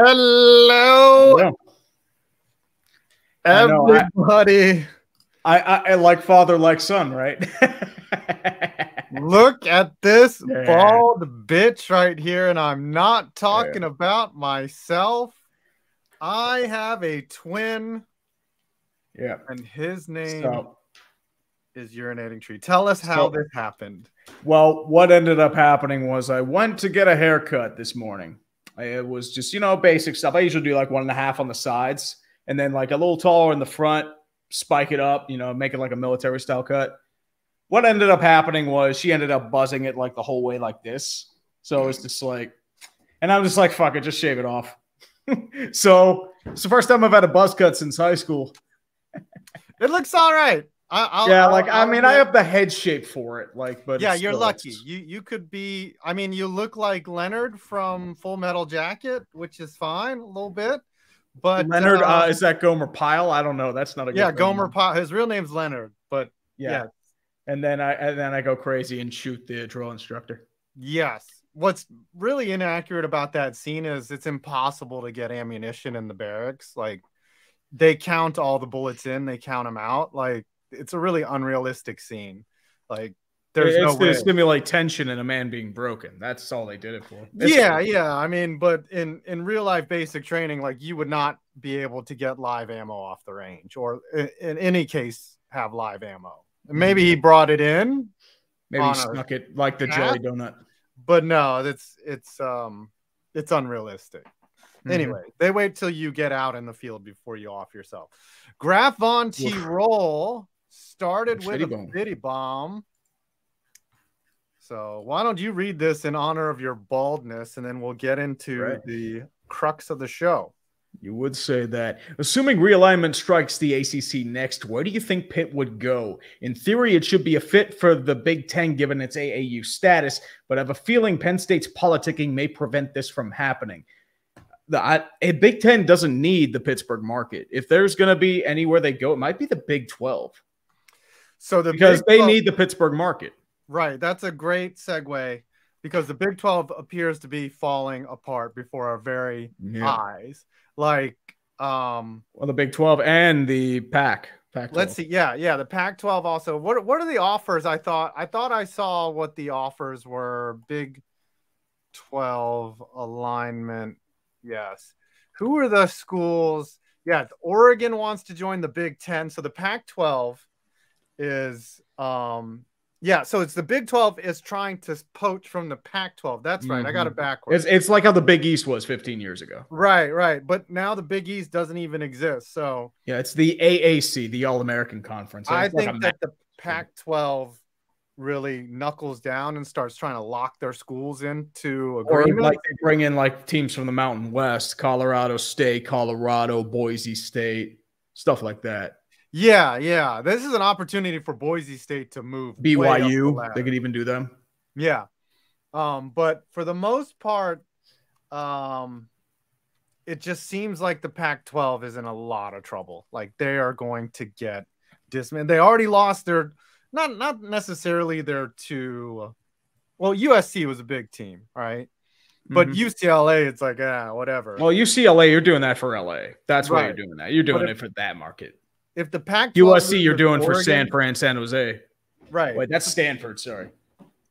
Hello, Yeah. I- everybody. I, I, I like father, like son, right? Look at this Yeah. bald bitch right here, and I'm not talking about myself. I have a twin, yeah. and his name is Urinating Tree. Tell us how this happened. well, what ended up happening was I went to get a haircut this morning. It was just, you know, basic stuff. I usually do like one and a half on the sides and then like a little taller in the front, spike it up, you know, make it like a military style cut. What ended up happening was she ended up buzzing it like the whole way like this. So it's just like, and I'm just like, fuck it, just shave it off. so it's the first time I've had a buzz cut since high school. It looks all right. I, I'll, yeah, I'll- like I I'll mean, I have the head shape for it, like, but yeah, you're still- lucky. it's- You you could be. I mean, you look like Leonard from Full Metal Jacket, which is fine a little bit. But Leonard, uh, uh, is that Gomer Pyle? I don't know. That's not a yeah. Gomer Pyle. His real name's Leonard, but Yeah. yeah. and then I and then I go crazy and shoot the drill instructor. yes. What's really inaccurate about that scene is it's impossible to get ammunition in the barracks. Like they count all the bullets in, they count them out. Like it's a really unrealistic scene. Like there's it's no to way. stimulate tension in a man being broken. That's all they did it for. It's yeah, yeah. I mean, but in in real life basic training, like you would not be able to get live ammo off the range, or i- in any case have live ammo. Maybe he brought it in, Maybe he snuck it like the jelly donut. but no, it's it's um it's unrealistic. Mhm. Anyway, they wait till you get out in the field before you off yourself. Graf von T. Roll started with Shitty a bomb. bitty bomb. So why don't you read this in honor of your baldness, and then we'll get into Right. the crux of the show. You would say that. Assuming realignment strikes the ACC next, where do you think Pitt would go? In theory, it should be a fit for the Big Ten given its AAU status, but I have a feeling Penn State's politicking may prevent this from happening. The I, a Big Ten doesn't need the Pittsburgh market. If there's going to be anywhere they go, it might be the Big 12 So the because they 12 need the Pittsburgh market. right. That's a great segue because the Big Twelve appears to be falling apart before our very eyes. Like, um, Well, the Big 12 and the Pac. Pac let's see. Yeah, yeah. The Pac-12 also. What what are the offers? I thought I thought I saw what the offers were. Big 12 alignment. Yes. Who are the schools? Yeah, Oregon wants to join the Big 10. So the Pac-12 is um yeah, so it's the Big 12 is trying to poach from the Pac-12. That's right. I got it backwards. It's, it's like how the Big East was 15 years ago. right, right. But now the Big East doesn't even exist. So Yeah, it's the AAC, the All American Conference. I It's like think a that the Pac-12 really knuckles down and starts trying to lock their schools into or agreement. like they bring in like teams from the Mountain West, Colorado State, Colorado, Boise State, stuff like that. Yeah, yeah. This is an opportunity for Boise State to move. way up the BYU, they could even do them. Yeah. Um, but for the most part, um, it just seems like the Pac 12 is in a lot of trouble. Like they are going to get dismissed. They already lost their not not necessarily their two well, USC was a big team, right? But Mhm. UCLA, it's like, ah, whatever. well, UCLA, you're doing that for LA. That's why you're doing that. You're doing But it for that market. If the Pac USC, you're doing for San Fran, San Jose. right? Wait, that's Stanford. Sorry.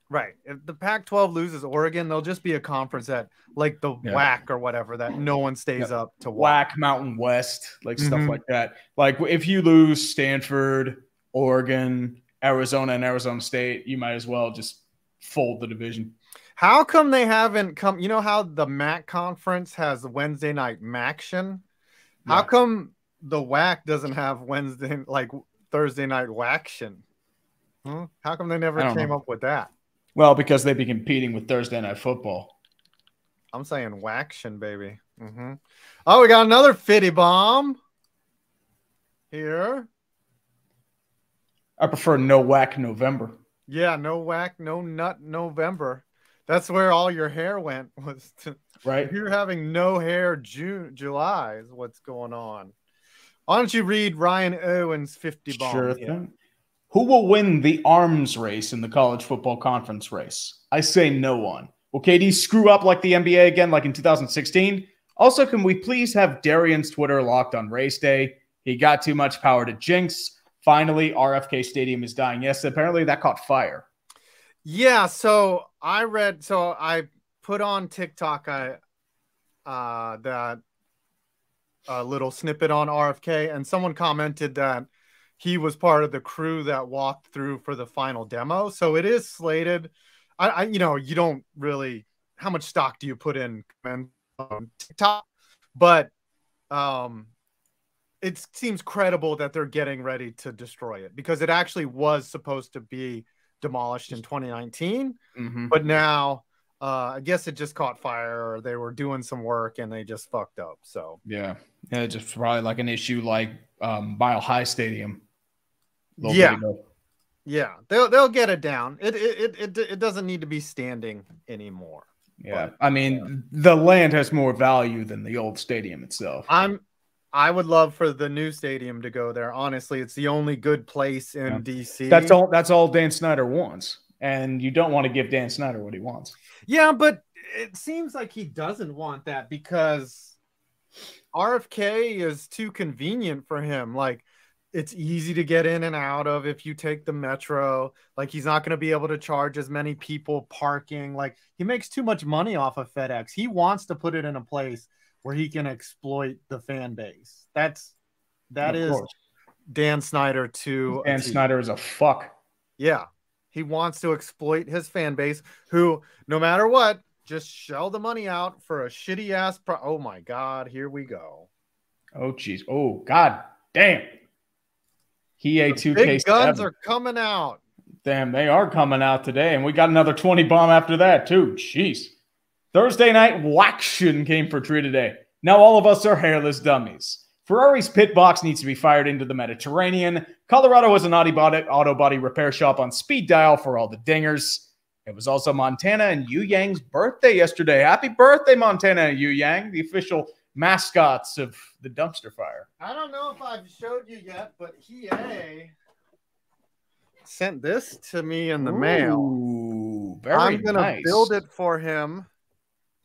Right. If the Pac-12 loses Oregon, they'll just be a conference that, like the Yeah. WAC or whatever, that no one stays up to watch. WAC Mountain West, like stuff Mhm. like that. Like if you lose Stanford, Oregon, Arizona, and Arizona State, you might as well just fold the division. How come they haven't come? You know how the MAC conference has Wednesday night MACtion? How Yeah. come the whack doesn't have Wednesday, like Thursday night WACtion? Huh? How come they never came know. up with that? Well, because they'd be competing with Thursday night football. I'm saying WACtion, baby. hmm Oh, we got another fitty bomb here. I prefer no whack November. Yeah, no whack, no nut November. That's where all your hair went. Was to, Right? you're having no hair June, July is what's going on. Why don't you read Ryan Irwin's 50 bomb? Sure thing. Who will win the arms race in the college football conference race? I say no one. Will KD screw up like the NBA again, like in 2016? Also, can we please have Darian's Twitter locked on race day? He got too much power to jinx. Finally, RFK Stadium is dying. Yes, apparently that caught fire. Yeah, so I read so I put on TikTok I uh that a little snippet on RFK and someone commented that he was part of the crew that walked through for the final demo. So it is slated. I, I you know, you don't really how much stock do you put in on TikTok? But um it seems credible that they're getting ready to destroy it because it actually was supposed to be demolished in 2019 Mhm. but now uh i guess it just caught fire or they were doing some work and they just fucked up so Yeah. Yeah, just probably like an issue like um, Mile High Stadium. Yeah. yeah they'll they'll get it down it it it, it, it doesn't need to be standing anymore Yeah. But, I mean, the land has more value than the old stadium itself. i'm i would love for the new stadium to go there honestly it's the only good place in Yeah. dc That's all that's all Dan Snyder wants. And you don't want to give Dan Snyder what he wants. Yeah, but it seems like he doesn't want that because RFK is too convenient for him. Like it's easy to get in and out of if you take the metro. Like he's not going to be able to charge as many people parking. Like he makes too much money off of FedEx. He wants to put it in a place where he can exploit the fan base. That's that is course. Dan Snyder to Dan Snyder is a fuck. Yeah. He wants to exploit his fan base who, no matter what, just shell the money out for a shitty ass pro. Oh my God, here we go. Oh jeez. Oh god damn. EA 2K Big guns are coming out. Damn, they are coming out today, and we got another 20 bomb after that, too. Jeez. Thursday night WACtion came for tree today. Now all of us are hairless dummies. Ferrari's pit box needs to be fired into the Mediterranean. Colorado has an auto body, auto body repair shop on speed dial for all the dingers. It was also Montana and Yu Yang's birthday yesterday. Happy birthday, Montana and Yu Yang, the official mascots of the dumpster fire. I don't know if I've showed you yet, but EA sent this to me in the mail. Ooh, very nice. I'm gonna nice. build it for him.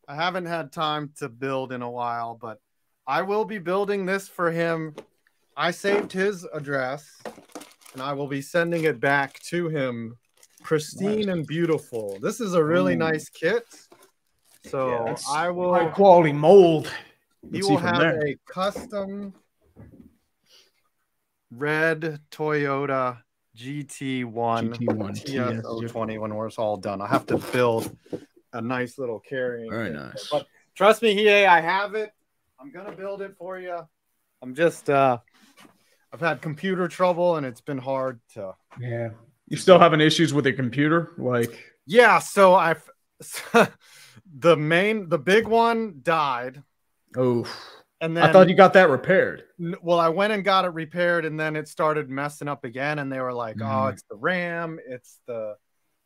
I haven't had time to build in a while, but I will be building this for him. I saved his address and I will be sending it back to him pristine and beautiful. This is a really Ooh. nice kit. So Yeah, I High will quality mold. see will have there. a custom red Toyota GT1 GT1 TS020 when we're all done. I have to build a nice little carrying. Very kit. nice. But trust me, EA, I have it. I'm gonna build it for you. I'm just uh I've had computer trouble and it's been hard to Yeah. You still having issues with your computer? Like, Yeah, so I've the main the big one died oh, and then I thought you got that repaired. Well i went and got it repaired and then it started messing up again and they were like oh Mhm. it's the ram it's the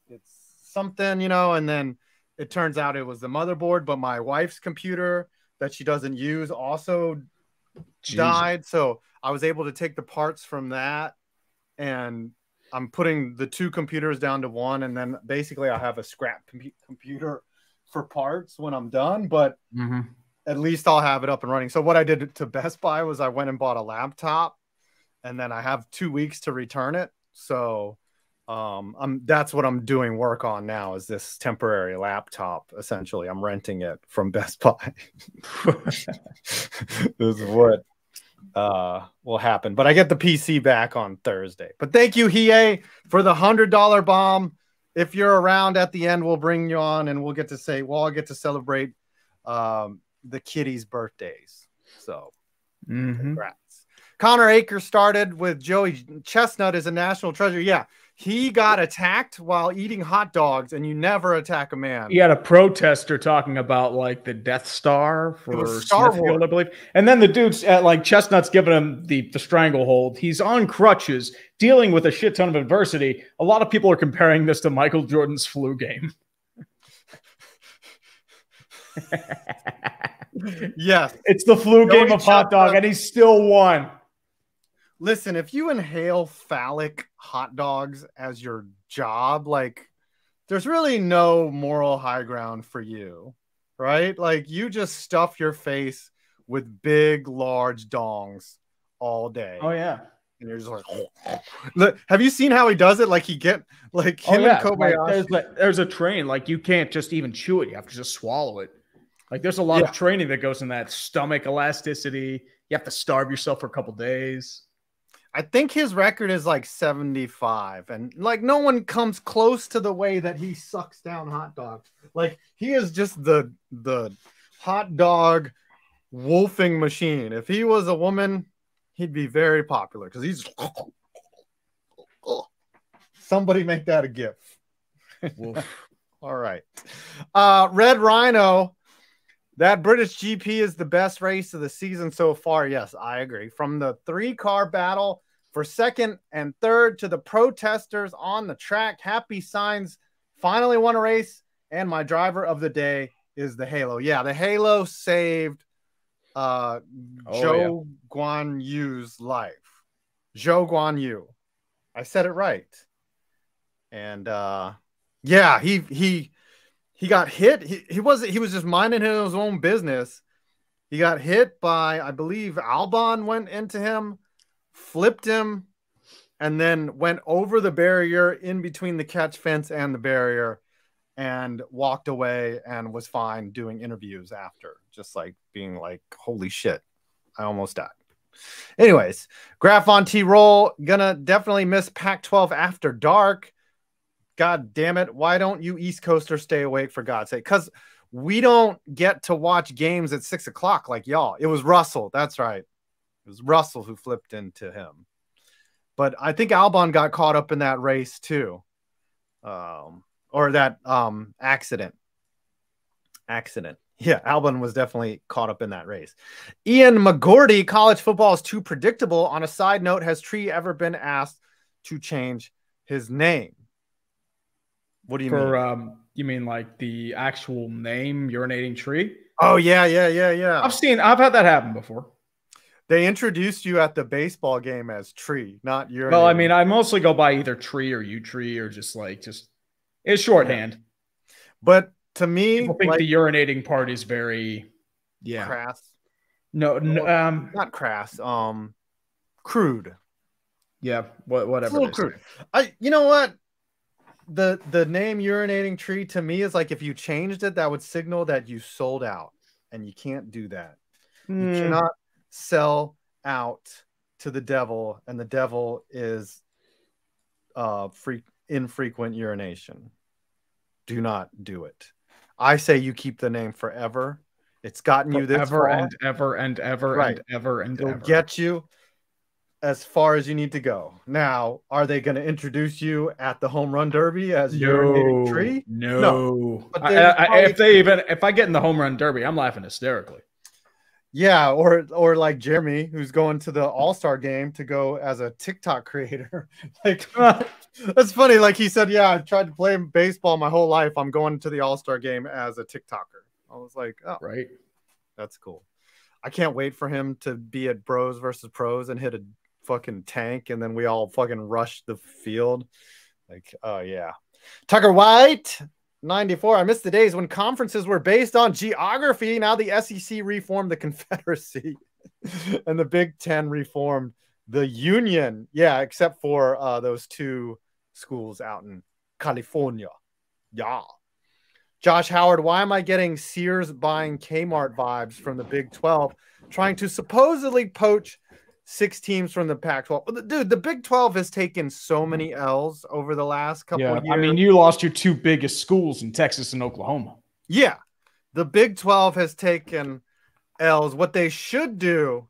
it's something you know and then it turns out it was the motherboard but my wife's computer that she doesn't use also Jesus. died so i was able to take the parts from that and i'm putting the two computers down to one and then basically i have a scrap compu- computer for parts when i'm done but Mhm. at least I'll have it up and running. So what I did to Best Buy was I went and bought a laptop and then I have 2 weeks to return it. So um I'm that's what I'm doing work on now is this temporary laptop essentially. I'm renting it from Best Buy. this is what uh will happen. But I get the PC back on Thursday. But thank you Hie for the $100 bomb. If you're around at the end, we'll bring you on and we'll get to say, well, I'll get to celebrate um, the kitties' birthdays. So, Mhm. congrats. Connor Aker started with Joey Chestnut as a national treasure. Yeah, he got attacked while eating hot dogs, and you never attack a man. He had a protester talking about like the Death Star for Star Wars. I believe. And then the dude's at like Chestnut's giving him the, the stranglehold. He's on crutches, dealing with a shit ton of adversity. A lot of people are comparing this to Michael Jordan's flu game. Yes. It's the flu Joey game of hot dog, and he still won. Listen, if you inhale phallic hot dogs as your job, like there's really no moral high ground for you. right? Like you just stuff your face with big, large dongs all day. Oh yeah. And you're just like, look, have you seen how he does it? Like he get like Oh him yeah. and Like, Kobayashi. there's, like, there's a train. Like you can't just even chew it. You have to just swallow it. Like there's a lot Yeah. of training that goes in that stomach elasticity. You have to starve yourself for a couple days. I think his record is like 75, and like no one comes close to the way that he sucks down hot dogs. Like he is just the the hot dog wolfing machine. If he was a woman, he'd be very popular because he's somebody make that a gift. All right. Uh Red Rhino. That British GP is the best race of the season so far. Yes, I agree. From the three car battle for second and third to the protesters on the track, Happy Sainz finally won a race. And my driver of the day is the Halo. Yeah, the Halo saved uh, Oh, Joe Guan Yu's life. Zhou Guanyu. I said it right. And uh, yeah, he he he got hit. He, he wasn't he was just minding his own business. He got hit by, I believe Albon went into him, flipped him, and then went over the barrier in between the catch fence and the barrier and walked away and was fine doing interviews after, just like being like, holy shit, I almost died. Anyways, Graph on T roll, gonna definitely miss Pac 12 after dark. God damn it. Why don't you East Coasters stay awake for God's sake? Because we don't get to watch games at six o'clock like y'all. It was Russell. That's right. It was Russell who flipped into him. But I think Albon got caught up in that race too. Um, or that um accident. Accident. Yeah, Albon was definitely caught up in that race. Ian McGordy, college football is too predictable. On a side note, has Tree ever been asked to change his name? What do you mean? Um, you mean like the actual name urinating tree? Oh yeah, yeah, yeah, yeah. I've seen. I've had that happen before. They introduced you at the baseball game as Tree, not your. Well, I mean, I mostly go by either tree or U tree or just like just it's shorthand. but to me, People think like, the urinating part is very yeah. crass, No, no um, not crass, um, crude. yeah, what, It's a whatever. little crude. I, you know what? The the name urinating tree to me is like if you changed it, that would signal that you sold out, and you can't do that. You Hmm, cannot sell out to the devil, and the devil is uh free infrequent urination. Do not do it. I say you keep the name forever. It's gotten you this ever far. and ever and ever Right. and ever and It'll ever. get you as far as you need to go. Now, are they going to introduce you at the home run derby as urinating tree? No, I- I- I- if they even if I get in the home run derby, I'm laughing hysterically. Yeah, or or like Jeremy, who's going to the All Star game to go as a TikTok creator. like that's funny. Like he said, yeah, I tried to play baseball my whole life. I'm going to the All Star game as a TikToker. I was like, oh, right? that's cool. I can't wait for him to be at Bros versus Pros and hit a fucking tank, and then we all fucking rush the field. Like, oh yeah, Tucker White. 94. I missed the days when conferences were based on geography. Now the SEC reformed the Confederacy and the Big Ten reformed the Union. Yeah, except for uh, those two schools out in California. Yeah. Josh Howard, why am I getting Sears buying Kmart vibes from the Big 12, trying to supposedly poach six teams from the Pac 12? Dude, the Big 12 has taken so mm. many L's over the last couple Yeah, of years. I mean, you lost your two biggest schools in Texas and Oklahoma. Yeah. The Big 12 has taken L's. What they should do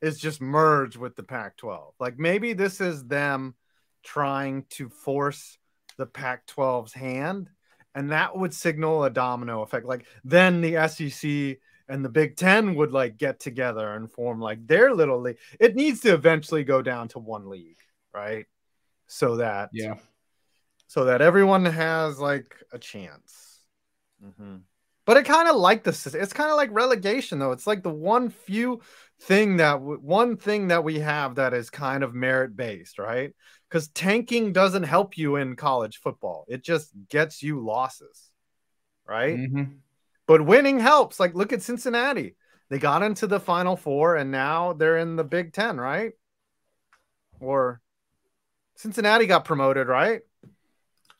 is just merge with the Pac 12. Like maybe this is them trying to force the Pac 12's hand, and that would signal a domino effect. Like then the SEC and the Big Ten would like get together and form like their little league. It needs to eventually go down to one league, right? So that Yeah, so that everyone has like a chance. But it kind of like the sys- it's kind of like relegation though. It's like the one few thing that w- one thing that we have that is kind of merit based, right? Because tanking doesn't help you in college football. It just gets you losses, right? Mhm. But winning helps. Like, look at Cincinnati. They got into the Final Four, and now they're in the Big Ten, right? Or Cincinnati got promoted, right?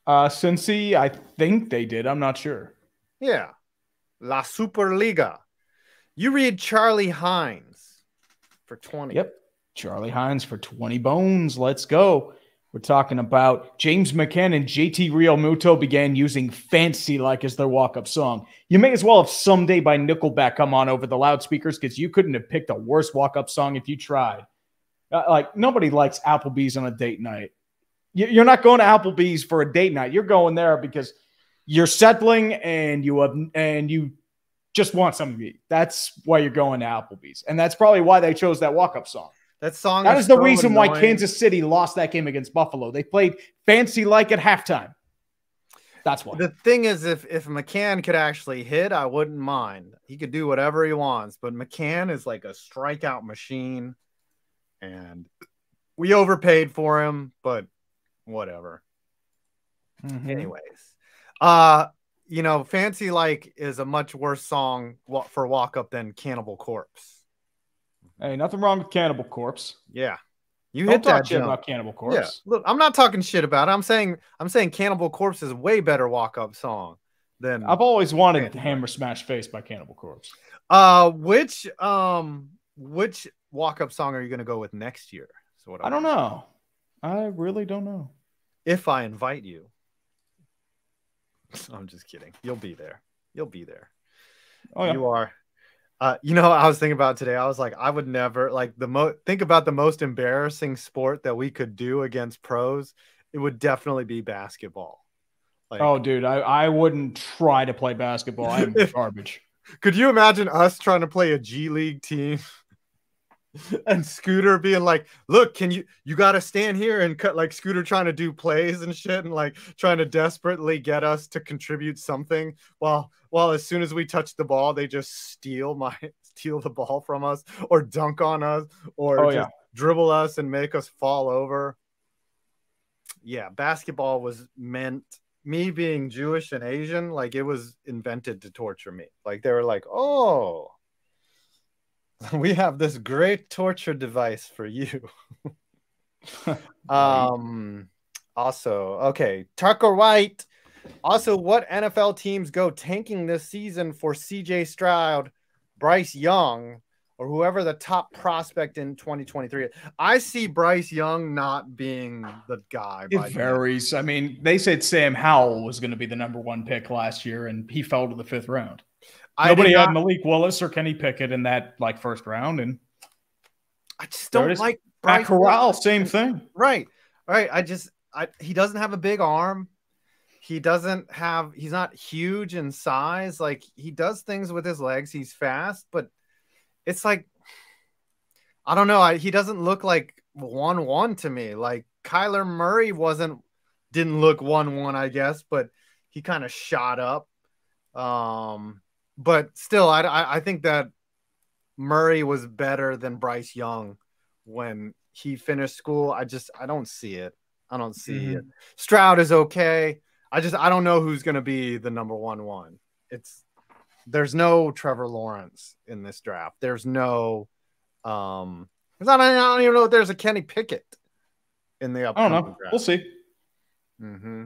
Uh, Cincy, I think they did. I'm not sure. Yeah. La Superliga. You read Charlie Hines for 20. Yep. Charlie Hines for 20 bones. Let's go. We're talking about James McCann and JT Realmuto began using Fancy Like as their walk up song. You may as well have Someday by Nickelback come on over the loudspeakers because you couldn't have picked a worse walk up song if you tried. Uh, like, nobody likes Applebee's on a date night. You're not going to Applebee's for a date night. You're going there because you're settling and you have, and you just want something to eat. That's why you're going to Applebee's, and that's probably why they chose that walk up song. That song. That is, is the so reason annoying. why Kansas City lost that game against Buffalo. They played fancy like at halftime. That's why. The thing is, if if McCann could actually hit, I wouldn't mind. He could do whatever he wants, but McCann is like a strikeout machine, and we overpaid for him. But whatever. Mhm. Anyways, uh, you know, Fancy Like is a much worse song for walk up than Cannibal Corpse. Hey, nothing wrong with Cannibal Corpse. Yeah, you Don't hit talk that shit jump. about Cannibal Yeah, Corpse. look, I'm not talking shit about it. I'm saying I'm saying Cannibal Corpse is a way better walk up song than I've always wanted Fancy Hammer Smash Face by Cannibal Corpse. Uh, which um, which walk up song are you gonna go with next year? So what I don't know. I really don't know. If I invite you, I'm just kidding. You'll be there. You'll be there. Oh yeah. You are. Uh, you know, I was thinking about today. I was like, I would never like the most. Think about the most embarrassing sport that we could do against pros. It would definitely be basketball. Like, Oh, dude, I, I wouldn't try to play basketball. I'm garbage. Could you imagine us trying to play a G League team? and Scooter being like, "Look, can you you got to stand here and cut like Scooter trying to do plays and shit and like trying to desperately get us to contribute something while while as soon as we touch the ball, they just steal my steal the ball from us or dunk on us or Oh, just dribble us and make us fall over." Yeah, basketball was meant me being Jewish and Asian, like it was invented to torture me. Like they were like, oh, we have this great torture device for you. um, also, okay, Tucker White. Also, what NFL teams go tanking this season for CJ Stroud, Bryce Young, or whoever the top prospect in 2023? I see Bryce Young not being the guy. It varies. I mean, they said Sam Howell was going to be the number one pick last year, and he fell to the fifth round. Nobody had not- Malik Willis or Kenny Pickett in that like first round, and I just don't like Bryce. Corral, same thing. Right. Right. I just I he doesn't have a big arm. He doesn't have he's not huge in size. Like he does things with his legs. He's fast, but it's like I don't know. I, he doesn't look like one one to me. Like Kyler Murray wasn't didn't look one one, I guess, but he kind of shot up. Um, but still, I, I I think that Murray was better than Bryce Young when he finished school. I just I don't see it. I don't see Mhm. it. Stroud is okay. I just I don't know who's going to be the number one one. It's there's no Trevor Lawrence in this draft. There's no um. There's not, I don't even know if there's a Kenny Pickett in the I don't know. draft. We'll see. Mm-hmm.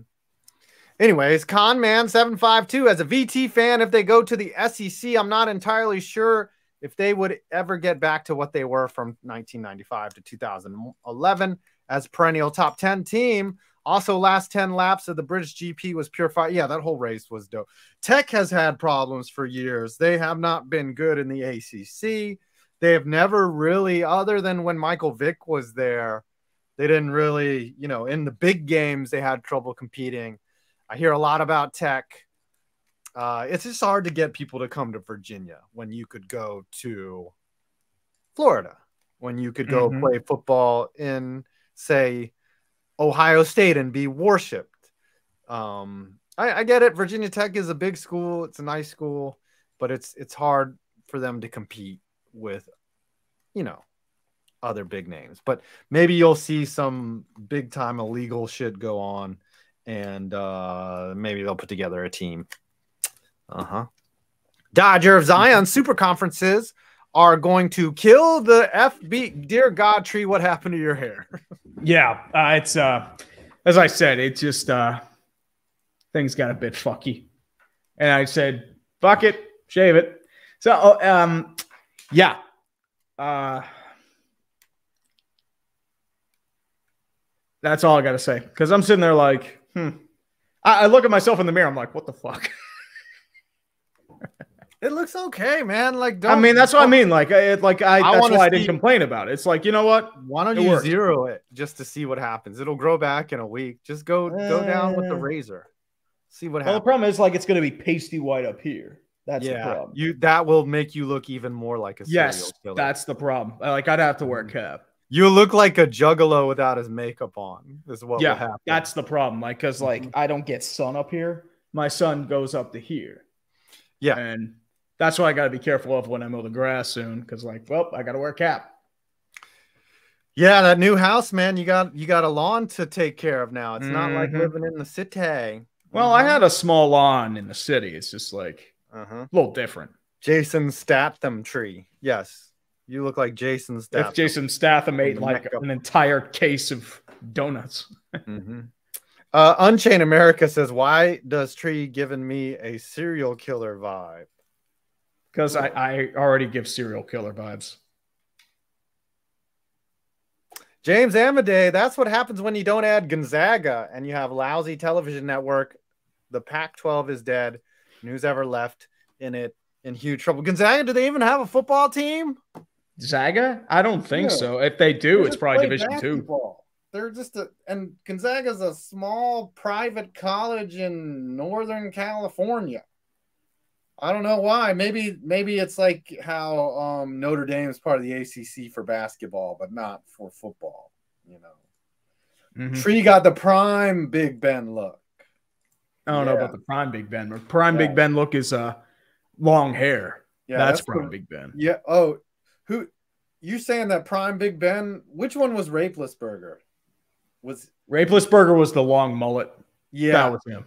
Anyways, Conman seven five two as a VT fan, if they go to the SEC, I'm not entirely sure if they would ever get back to what they were from 1995 to 2011 as perennial top 10 team. Also, last 10 laps of the British GP was pure fire. Yeah, that whole race was dope. Tech has had problems for years. They have not been good in the ACC. They have never really, other than when Michael Vick was there, they didn't really, you know, in the big games, they had trouble competing. I hear a lot about Tech. Uh, it's just hard to get people to come to Virginia when you could go to Florida, when you could go Mhm. play football in, say, Ohio State and be worshipped. Um, I, I get it. Virginia Tech is a big school. It's a nice school, but it's it's hard for them to compete with, you know, other big names. But maybe you'll see some big time illegal shit go on, and uh, maybe they'll put together a team. Uh huh. Dodger of Zion super conferences are going to kill the FB. Dear God, tree, what happened to your hair? yeah, uh, it's uh, as I said, it just uh, things got a bit fucky, and I said, "Fuck it, shave it." So, uh, um, yeah, uh, that's all I got to say because I'm sitting there like, hmm. I, I look at myself in the mirror. I'm like, what the fuck. It looks okay, man. Like, don't, I mean, that's what I mean. Like, I, like I, I that's why see, I didn't complain about it. It's like, you know what? Why don't it you works. zero it just to see what happens? It'll grow back in a week. Just go, uh, go down with the uh. razor, see what well, happens. The problem is, like, it's going to be pasty white up here. That's yeah, the problem. You that will make you look even more like a yes. Killer. That's the problem. Like, I'd have to wear a cap. You look like a juggalo without his makeup on. Is what yeah, That's the problem. Like, because like mm-hmm. I don't get sun up here. My sun goes up to here. Yeah, and that's why I got to be careful of when I mow the grass soon because, like, well, I got to wear a cap. Yeah, that new house, man. You got you got a lawn to take care of now. It's mm-hmm. not like mm-hmm. living in the city. Well, mm-hmm. I had a small lawn in the city. It's just like uh-huh. a little different. Jason Statham tree. Yes, you look like Jason Statham. If Jason Statham ate like an entire case of donuts. mm-hmm. uh, Unchained America says, "Why does Tree giving me a serial killer vibe?" because I, I already give serial killer vibes. James Amadei, that's what happens when you don't add Gonzaga and you have lousy television network. The Pac 12 is dead. Who's ever left in it in huge trouble? Gonzaga, do they even have a football team? Zaga? I don't think yeah. so. If they do, They're it's probably Division basketball. Two. They're just a, and Gonzaga's a small private college in Northern California. I don't know why. Maybe maybe it's like how um, Notre Dame is part of the ACC for basketball, but not for football. You know, mm-hmm. Tree got the prime Big Ben look. I don't yeah. know about the prime Big Ben, but prime yeah. Big Ben look is uh long hair. Yeah, that's, that's prime Big Ben. Yeah. Oh, who? You saying that prime Big Ben? Which one was Roethlisberger? Was Roethlisberger was the long mullet? Yeah, that was him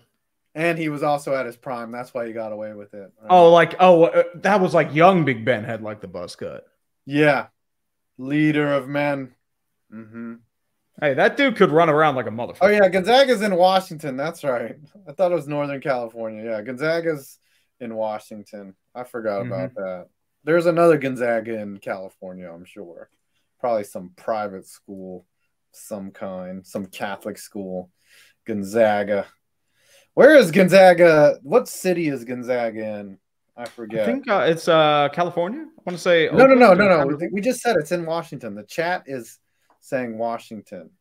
and he was also at his prime. That's why he got away with it. Right? Oh, like oh, uh, that was like young Big Ben had like the buzz cut. Yeah, leader of men. Mm-hmm. Hey, that dude could run around like a motherfucker. Oh yeah, Gonzaga's in Washington. That's right. I thought it was Northern California. Yeah, Gonzaga's in Washington. I forgot mm-hmm. about that. There's another Gonzaga in California. I'm sure. Probably some private school, some kind, some Catholic school. Gonzaga. Where is Gonzaga? What city is Gonzaga in? I forget. I think uh, it's uh, California. I want to say. No, no, no, no, no. We just said it's in Washington. The chat is saying Washington.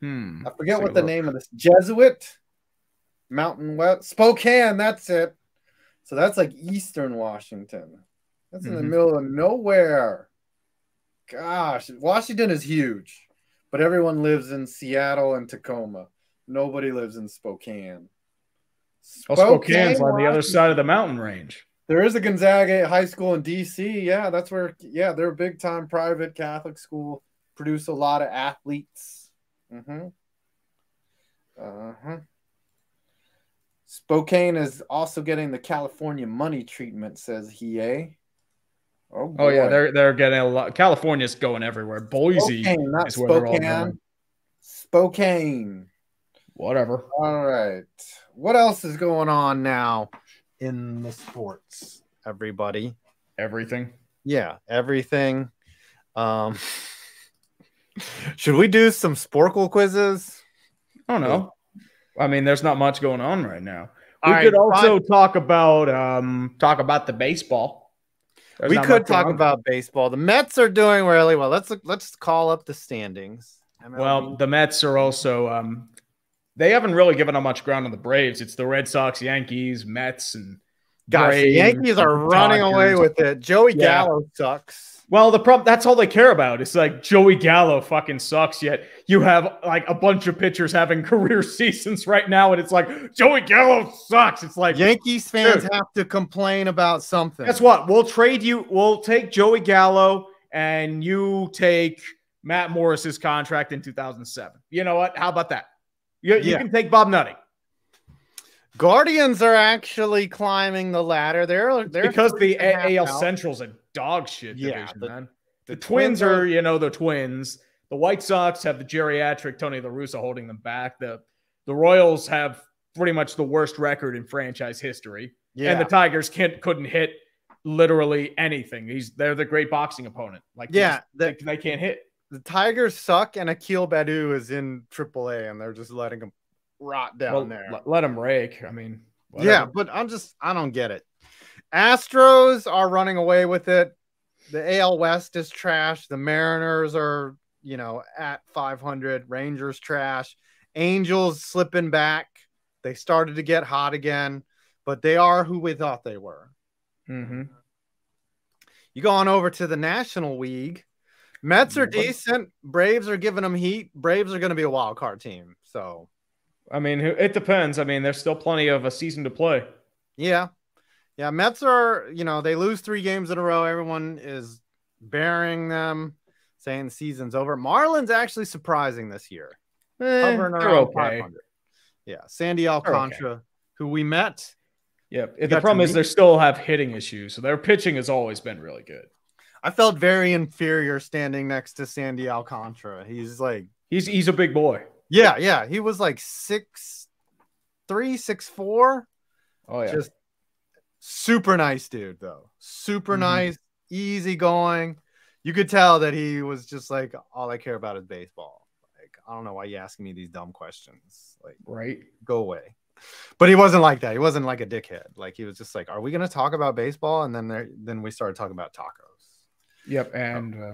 Hmm. I forget what the look. name of this Jesuit Mountain West Spokane. That's it. So that's like Eastern Washington. That's in mm-hmm. the middle of nowhere. Gosh, Washington is huge, but everyone lives in Seattle and Tacoma. Nobody lives in Spokane. Spokane, Spokane's on the other side of the mountain range. There is a Gonzaga High School in DC. Yeah, that's where. Yeah, they're a big time private Catholic school. Produce a lot of athletes. Mm-hmm. Uh huh. Spokane is also getting the California money treatment, says he. Oh, oh, yeah, they're they're getting a lot. California's going everywhere. Boise Spokane, not Spokane. all. Spokane. Whatever. All right what else is going on now in the sports? Everybody, everything. Yeah, everything. Um, should we do some Sporcle quizzes? I don't know. I mean, there's not much going on right now. we could also fine. talk about um talk about the baseball. There's we could talk about baseball. The Mets are doing really well. Let's let's call up the standings. MLB. Well, the Mets are also um they haven't really given up much ground on the Braves. It's the Red Sox, Yankees, Mets, and Gosh, the Yankees are running Dodgers. away with it. Joey yeah. Gallo sucks. Well, the problem that's all they care about. It's like Joey Gallo fucking sucks. Yet you have like a bunch of pitchers having career seasons right now, and it's like Joey Gallo sucks. It's like Yankees fans dude, have to complain about something. Guess what? We'll trade you. We'll take Joey Gallo, and you take Matt Morris's contract in 2007. You know what? How about that? You, you can take Bob Nutting. Guardians are actually climbing the ladder. They're they're because the three and a half AL. Central's a dog shit Yeah, division, the- man. The, The Twins are, you know, the Twins. The White Sox have the geriatric Tony La Russa holding them back. The the Royals have pretty much the worst record in franchise history, yeah. and the Tigers can't couldn't hit literally anything. He's they're the great boxing opponent. Like yeah, the, they, can't hit. the Tigers suck, and Akil Baddoo is in AAA, and they're just letting him rot down Well, there. let, let him rake. I mean, Yeah, but I'm just I don't get it. Astros are running away with it. The AL West is trash. The Mariners are, you know, at 500. Rangers trash. Angels slipping back. They started to get hot again, but they are who we thought they were. Mhm. You go on over to the National League. Mets are decent. Braves are giving them heat. Braves are going to be a wild card team. So, I mean, it depends. I mean, there's still plenty of a season to play. Yeah. Yeah. Mets are, you know, they lose three games in a row. Everyone is burying them, saying the season's over. Marlins actually surprising this year. Eh, Hovering around okay. 500. Yeah. Sandy Alcantara, who we met. Yep. You The problem is they still have hitting issues, so their pitching has always been really good. I felt very inferior standing next to Sandy Alcantara. He's like, He's he's a big boy. yeah, yeah. He was like six three, six four. Oh yeah. Just super nice dude, though. Super Mhm. nice, easy going. You could tell that he was just like, all I care about is baseball. Like, I don't know why you asking me these dumb questions. Like, right. go away. But he wasn't like that. He wasn't like a dickhead. Like he was just like, "Are we going to talk about baseball?" And then there, then we started talking about tacos. Yep. And uh,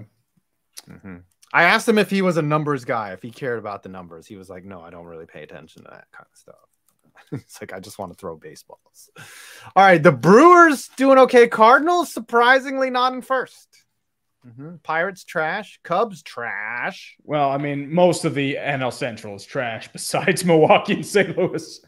Mm-hmm. I asked him if he was a numbers guy, if he cared about the numbers. He was like, "No, I don't really pay attention to that kind of stuff." it's like I just want to throw baseballs. All right, the Brewers doing okay. Cardinals surprisingly not in 1st Mhm. Pirates trash. Cubs trash. well, I mean, most of the NL Central is trash besides Milwaukee and St. Louis.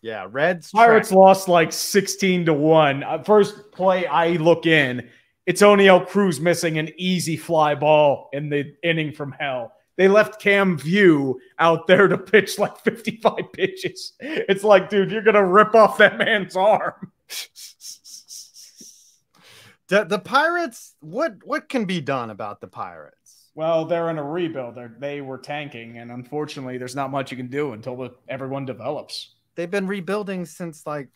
Yeah, Reds. Pirates trash. lost like 16 to 1. Uh, First play I look in, it's Oneil Cruz missing an easy fly ball in the inning from hell. They left Cam Vieaux out there to pitch like 55 pitches. It's like, dude, you're going to rip off that man's arm. The, the Pirates. What what can be done about the Pirates? Well, they're in a rebuild. They're, they were tanking, and unfortunately, there's not much you can do until the, everyone develops. They've been rebuilding since like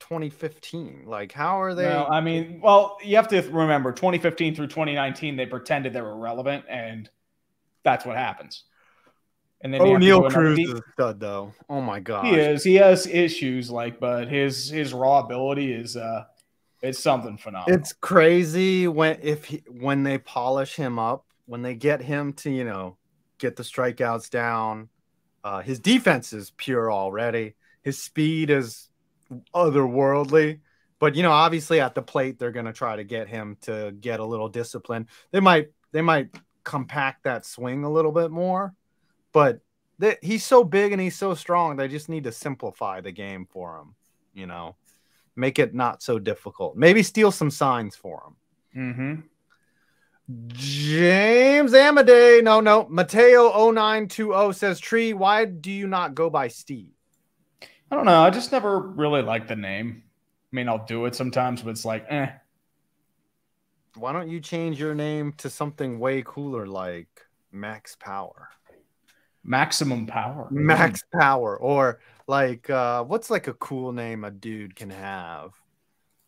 2015. Like, how are they? Well, I mean, well, you have to remember 2015 through 2019, they pretended they were relevant, and that's what happens. And then to Oneil Cruz is a stud, though. Oh my god. he is. He has issues, like, but his his raw ability is uh, it's something phenomenal. It's crazy when if he, when they polish him up, when they get him to you know get the strikeouts down. Uh, his defense is pure already. His speed is otherworldly. But you know, obviously at the plate, they're gonna try to get him to get a little discipline. They might they might compact that swing a little bit more, but they, he's so big and he's so strong. They just need to simplify the game for him. You know, make it not so difficult. Maybe steal some signs for him. Mm-hmm. James Amadei. No, no. Mateo 0920 says, Tree, why do you not go by Steve? I don't know. I just never really liked the name. I mean, I'll do it sometimes, but it's like, eh. Why don't you change your name to something way cooler like Max Power? Maximum power. Max Power. Or like, uh, what's like a cool name a dude can have?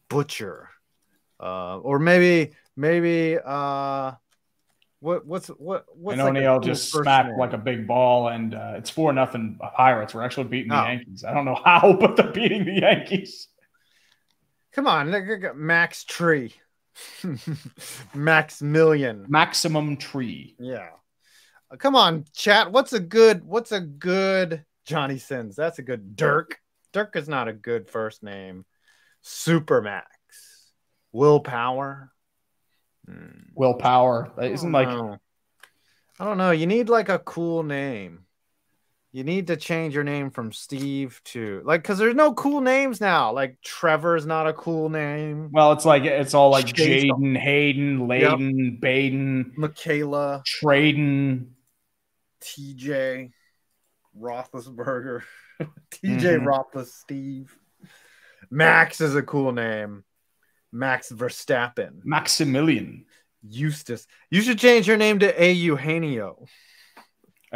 Butcher. Uh, or maybe, maybe, uh, what, what's, what, what's and like a O'Neill cool just smacked name? like a big ball, and uh, it's four nothing Pirates. We're actually beating the Oh. Yankees. I don't know how, but they're beating the Yankees. Come on, Max Tree. Max Million. Maximum tree. Yeah. Uh, Come on, chat. What's a good what's a good Johnny Sins? That's a good Dirk. Dirk is not a good first name. Supermax. Willpower. Hmm. Willpower. That isn't like know. I don't know. You need like a cool name. You need to change your name from Steve to like because there's no cool names now. Like Trevor's not a cool name. well, it's like it's all like Jaden, Hayden, Layden, Baden, Michaela, Traden. TJ. Roethlisberger, TJ Mhm. Roethlis, Steve. Max is a cool name. Max Verstappen. Maximilian. Eustace. You should change your name to A Eugenio.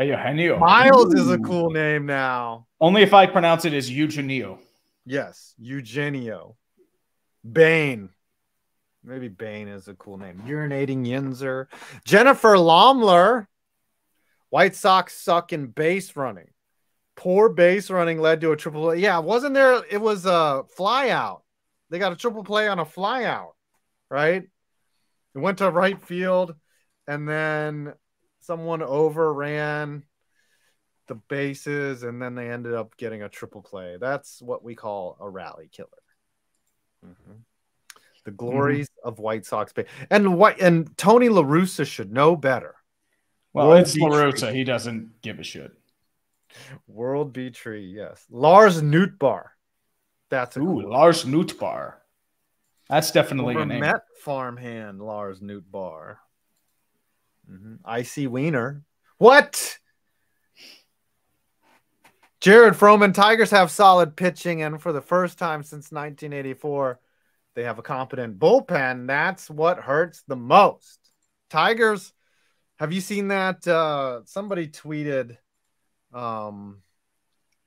Eugenio. Miles is a cool name now. Only if I pronounce it as Eugenio. Yes, Eugenio. Bane. Maybe Bane is a cool name. Urinating Yinzer. Jennifer Lomler. White Sox suck in base running. Poor base running led to a triple play. Yeah, wasn't there? It was a fly out. They got a triple play on a fly out, right? It went to right field, and then someone overran the bases, and then they ended up getting a triple play. That's what we call a rally killer. Mhm. The glories of White Sox and what and Tony La Russa should know better. Well, World it's Beach LaRussa. He doesn't give a shit. World B Tree, yes. Lars Nootbaar. That's a Ooh, cool Lars Nootbaar. That's definitely a name. Met farmhand Lars Nootbaar. Mhm. Icy Wiener. What? Jared Froman Tigers have solid pitching, and for the first time since 1984, they have a competent bullpen. That's what hurts the most. Tigers, have you seen that? Uh, somebody tweeted, um,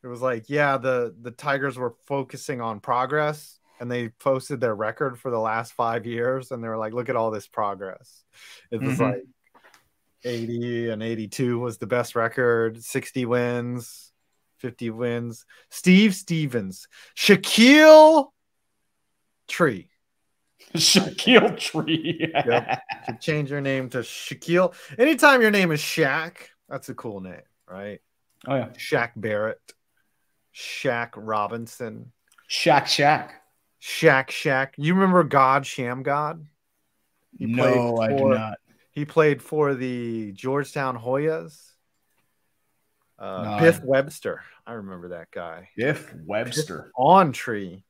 it was like, yeah, the the Tigers were focusing on progress, and they posted their record for the last five years, and they were like, look at all this progress. It was Mhm. like 80 and 82 was the best record, 60 wins, 50 wins. Steve Stevens, Shaquille Tree. Shaquille Tree. Yep. Should change your name to Shaquille. Anytime your name is Shaq, that's a cool name, right? Oh yeah. Shaq Barrett, Shaq Robinson, Shack Shack. Shaq Shaq. You remember God Sham God? He No, I do not. He played for the Georgetown Hoyas. Uh, No, Biff Webster. I remember that guy. Biff Webster. On Tree.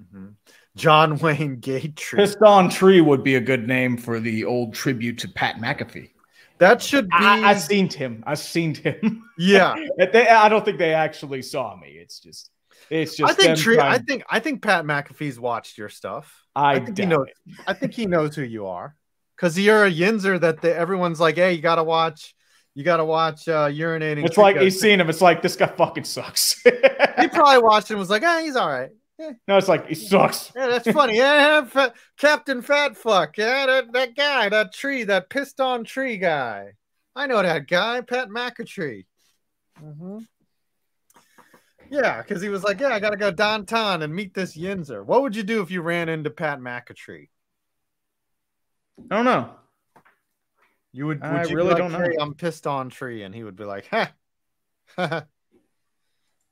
Mhm. John Wayne. Pissed on Tree would be a good name for the old tribute to Pat McAfee. That should be. I, I seen him. I seen him. yeah. They- I don't think they actually saw me. It's just, it's just. I think Tree. trying- I think. I think Pat McAfee's watched your stuff. I, I think he knows. it. I think he knows who you are, because you're a Yinzer that the, everyone's like, "Hey, you gotta watch. You gotta watch uh, urinating." It's like he's seen him. It's like this guy fucking sucks. He probably watched and was like, "Ah, he's all right. no, it's like he sucks. Yeah, that's funny. Yeah, fa- Captain Fat Fuck. Yeah, that, that guy, that tree, that pissed on tree guy. I know that guy, Pat McAtree. hmm Yeah, because he was like, yeah, I gotta go downtown and meet this Yinzer. What would you do if you ran into Pat McAtree? I don't know. You would, would I you really like, don't know. "Hey, I'm pissed on tree, and he would be like, ha.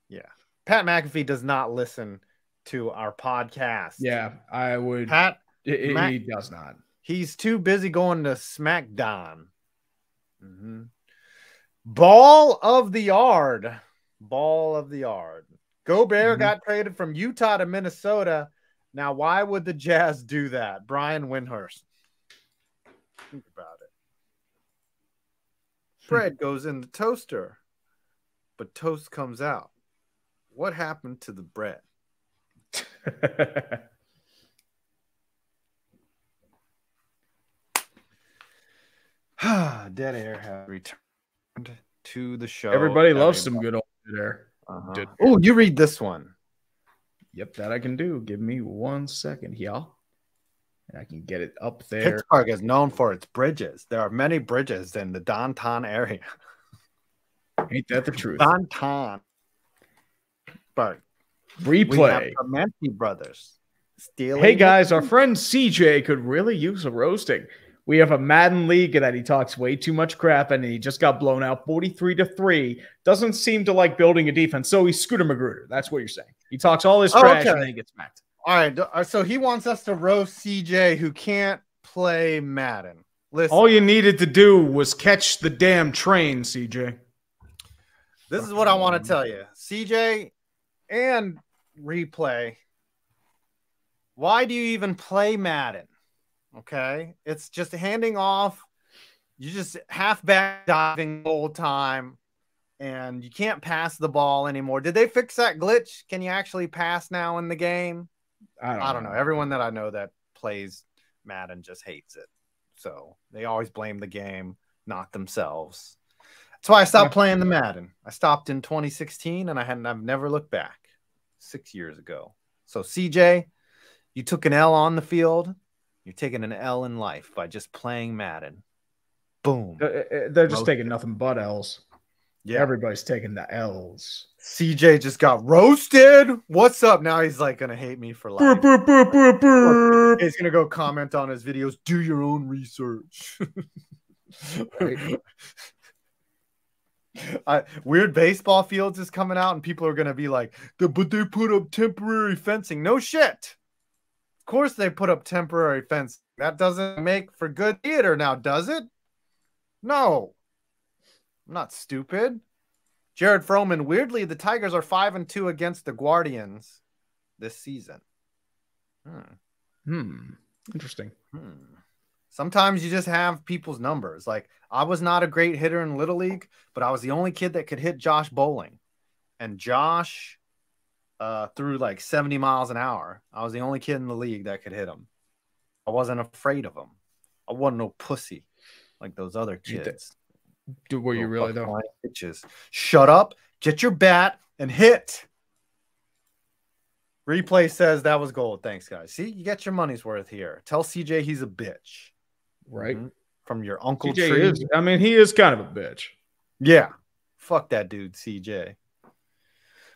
yeah. Pat McAfee does not listen to our podcast. Yeah, I would. Pat it- Mac- he does not. He's too busy going to SmackDown. Mhm. Ball of the yard. Ball of the yard. Gobert Mhm. got traded from Utah to Minnesota. Now, why would the Jazz do that? Brian Windhorst. Think about it. Bread goes in the toaster, but toast comes out. What happened to the bread? Dead air has returned to the show. Everybody loves some good old there. Uh-huh. Dead Oh, you read this one. Yep, that I can do. Give me one second here. And I can get it up there. Pittsburgh is known for its bridges. There are many bridges in the downtown area. Ain't that the truth? Downtown. But we have Replay. Brothers. Stealing Hey guys, our friend CJ could really use a roasting. We have a Madden league that he talks way too much crap and he just got blown out 43 to 3. Doesn't seem to like building a defense. So he's Scooter Magruder. That's what you're saying. He talks all his Oh, trash okay. and then he gets smacked. All right. uh, So he wants us to roast CJ who can't play Madden. Listen, All you needed to do was catch the damn train, CJ. this is what I want to tell you. CJ and replay. Why do you even play Madden? Okay. It's just handing off. You just half back diving the whole time. and you can't pass the ball anymore. Did they fix that glitch? Can you actually pass now in the game? I don't, I don't know. Everyone that I know that plays Madden just hates it. So they always blame the game, not themselves. That's why I stopped playing the Madden. I stopped in 2016 and I hadn't I've never looked back. 6 years ago. So CJ, you took an L on the field. You're taking an L in life by just playing Madden. Boom. Uh, uh, They're just Roasted. taking nothing but L's. Yeah. Everybody's taking the L's. CJ just got roasted. What's up? Now he's like gonna hate me for life. Burp, burp, burp, burp, burp. He's gonna go comment on his videos. Do your own research. I, weird baseball fields is coming out, and people are gonna be like, "The- "But they put up temporary fencing." No shit. Of course they put up temporary fencing. That doesn't make for good theater, now does it? No. I'm not stupid. Jared Froman. Weirdly, the Tigers are five and two against the Guardians this season. Hmm. Hmm. Interesting. Hmm. Sometimes you just have people's numbers. Like I was not a great hitter in Little League, but I was the only kid that could hit Josh Bowling. And Josh uh, threw like 70 miles an hour. I was the only kid in the league that could hit him. I wasn't afraid of him. I wasn't no pussy like those other kids. Do were you really fucking though? whiny Bitches. Shut up, get your bat and hit. Replay says that was gold. Thanks, guys. See, you get your money's worth here. Tell CJ he's a bitch. Right. Mhm. From your uncle CJ tree. is. I mean, he is kind of a bitch. Yeah. Fuck that dude, CJ.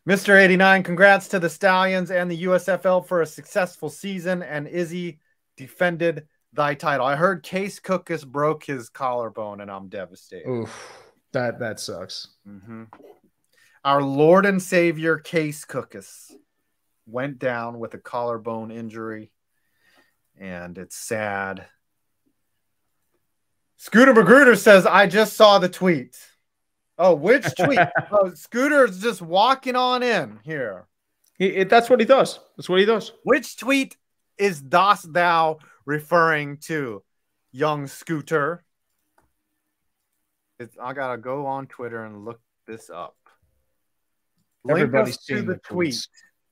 Mr. 89, congrats to the Stallions and the USFL for a successful season. And Izzy defended thy title. I heard Case Cookus broke his collarbone, and I'm devastated. Oof. That that sucks. Mhm. Our Lord and Savior Case Cookus went down with a collarbone injury, and it's sad. Scooter Magruder says, I just saw the tweet. Oh, which tweet? oh, Scooter's just walking on in here. He, it, that's what he does. That's what he does. Which tweet is dost thou referring to, young Scooter? It's, I gotta go on Twitter and look this up. Link Everybody's us to the the tweet. tweets.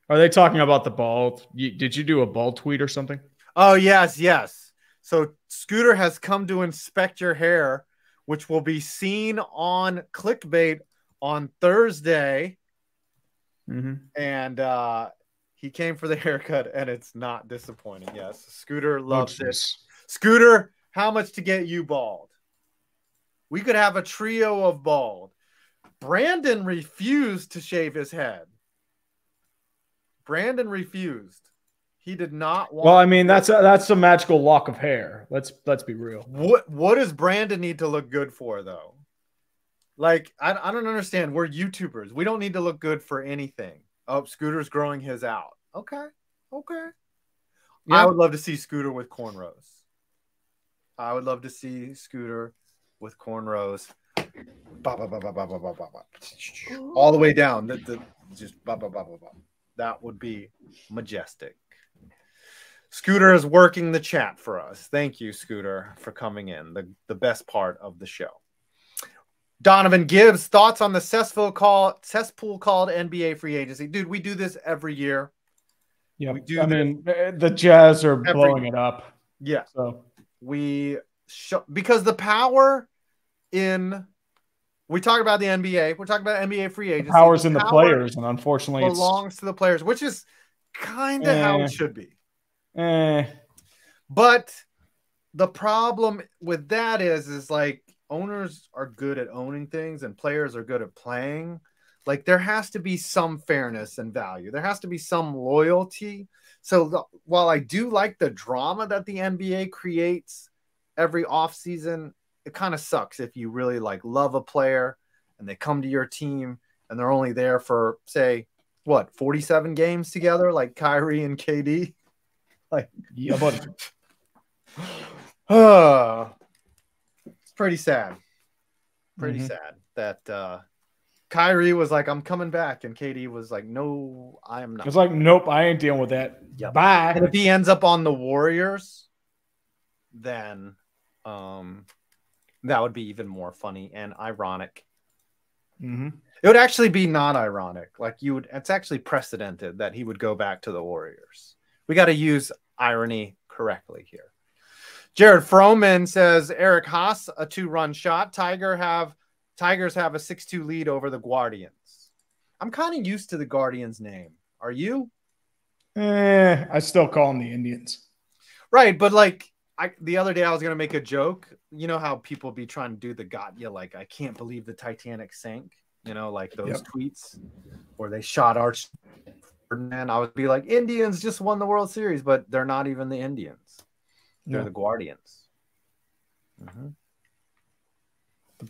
Are they talking about the ball? You, did you do a ball tweet or something? Oh yes, yes. So Scooter has come to inspect your hair, which will be seen on clickbait on Thursday. Mm-hmm. And uh he came for the haircut and it's not disappointing. Yes. Scooter loves this. Scooter, how much to get you bald? We could have a trio of bald. Brandon refused to shave his head. Brandon refused. He did not want Well, I mean, that's a, that's a magical lock of hair. Let's let's be real. What what does Brandon need to look good for though? Like I, I don't understand. We're YouTubers. We don't need to look good for anything. Oh, Scooter's growing his out. Okay. Okay. Yeah. I would love to see Scooter with cornrows. I would love to see Scooter with cornrows. All the way down. The, the, just bop, bop, bop, bop, bop. That would be majestic. Scooter is working the chat for us. Thank you, Scooter, for coming in. The, the best part of the show. Donovan Gibbs, thoughts on the cesspool call cesspool called NBA free agency. Dude, we do this every year. Yeah, We do I mean, eh, the Jazz are blowing it up. Yeah. So we sh- because the power in we talk about the NBA, we're talking about NBA free agency. powers in the players, and unfortunately, it's belongs to the players, which is kind of how Eh. it should be. eh, But the problem with that is, is like owners are good at owning things and players are good at playing. Like there has to be some fairness and value. There has to be some loyalty. So the, while I do like the drama that the NBA creates every offseason, it kind of sucks if you really like love a player and they come to your team and they're only there for say what 47 games together, like Kyrie and KD. like yeah, but it's pretty sad. Pretty Mhm. sad that uh Kyrie was like, I'm coming back, and KD was like, No, I am not. it's like, nope, I ain't dealing with that. Yep. Bye. and if he ends up on the Warriors, then um that would be even more funny and ironic. Mm-hmm. It would actually be not ironic. Like you would, it's actually precedented that he would go back to the Warriors. We got to use irony correctly here. Jared Froman says Eric Haase two-run shot. Tiger have Tigers have a six-two lead over the Guardians. I'm kind of used to the Guardians name. Are you? Eh, I still call them the Indians. Right, but like I the other day I was gonna make a joke. You know how people be trying to do the got you like I can't believe the Titanic sank. You know, like those Yep. tweets where they shot Arch And I would be like, Indians just won the World Series, but they're not even the Indians. They're No. the Guardians. Mhm.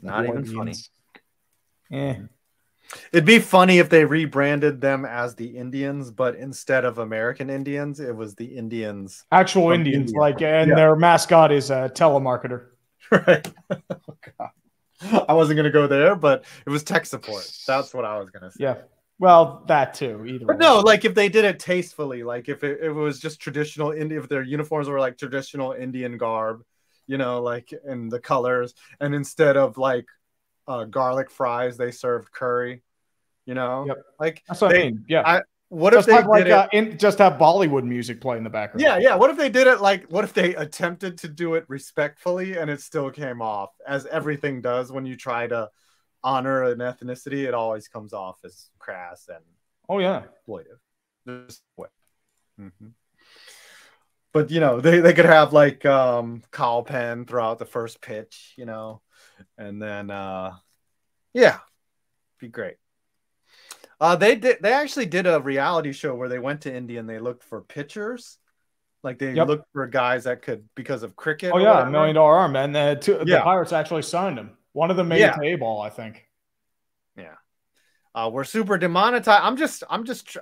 Not even funny. Guardians. Eh. It'd be funny if they rebranded them as the Indians, but instead of American Indians, it was the Indians. Actual Indians, India. like, and Yeah. their mascot is a telemarketer. Right. oh, God. I wasn't gonna go there, but it was tech support. That's what I was gonna say. Yeah. Well, that too. Either. But way. no, like if they did it tastefully, like if it, if it was just traditional Indian, if their uniforms were like traditional Indian garb, you know, like in the colors, and instead of like uh, garlic fries, they served curry, you know, Yep. like that's what they- I mean. Yeah. I- what if they like did it? uh, in, just have Bollywood music play in the background. Yeah, yeah. What if they did it like what if they attempted to do it respectfully and it still came off as everything does when you try to honor an ethnicity, it always comes off as crass and Oh yeah. exploitive. This way. Mhm. But you know, they, they could have like um Kal Penn throughout the first pitch, you know, and then uh yeah, be great. Uh they did they actually did a reality show where they went to India and they looked for pitchers. Like they Yep. looked for guys that could because of cricket. Oh yeah, whatever. million dollar arm, and uh, two, the Pirates actually signed him. One of them made Yeah. ball, I think. Yeah. Uh, we're super demonetized. I'm just, I'm just, tr-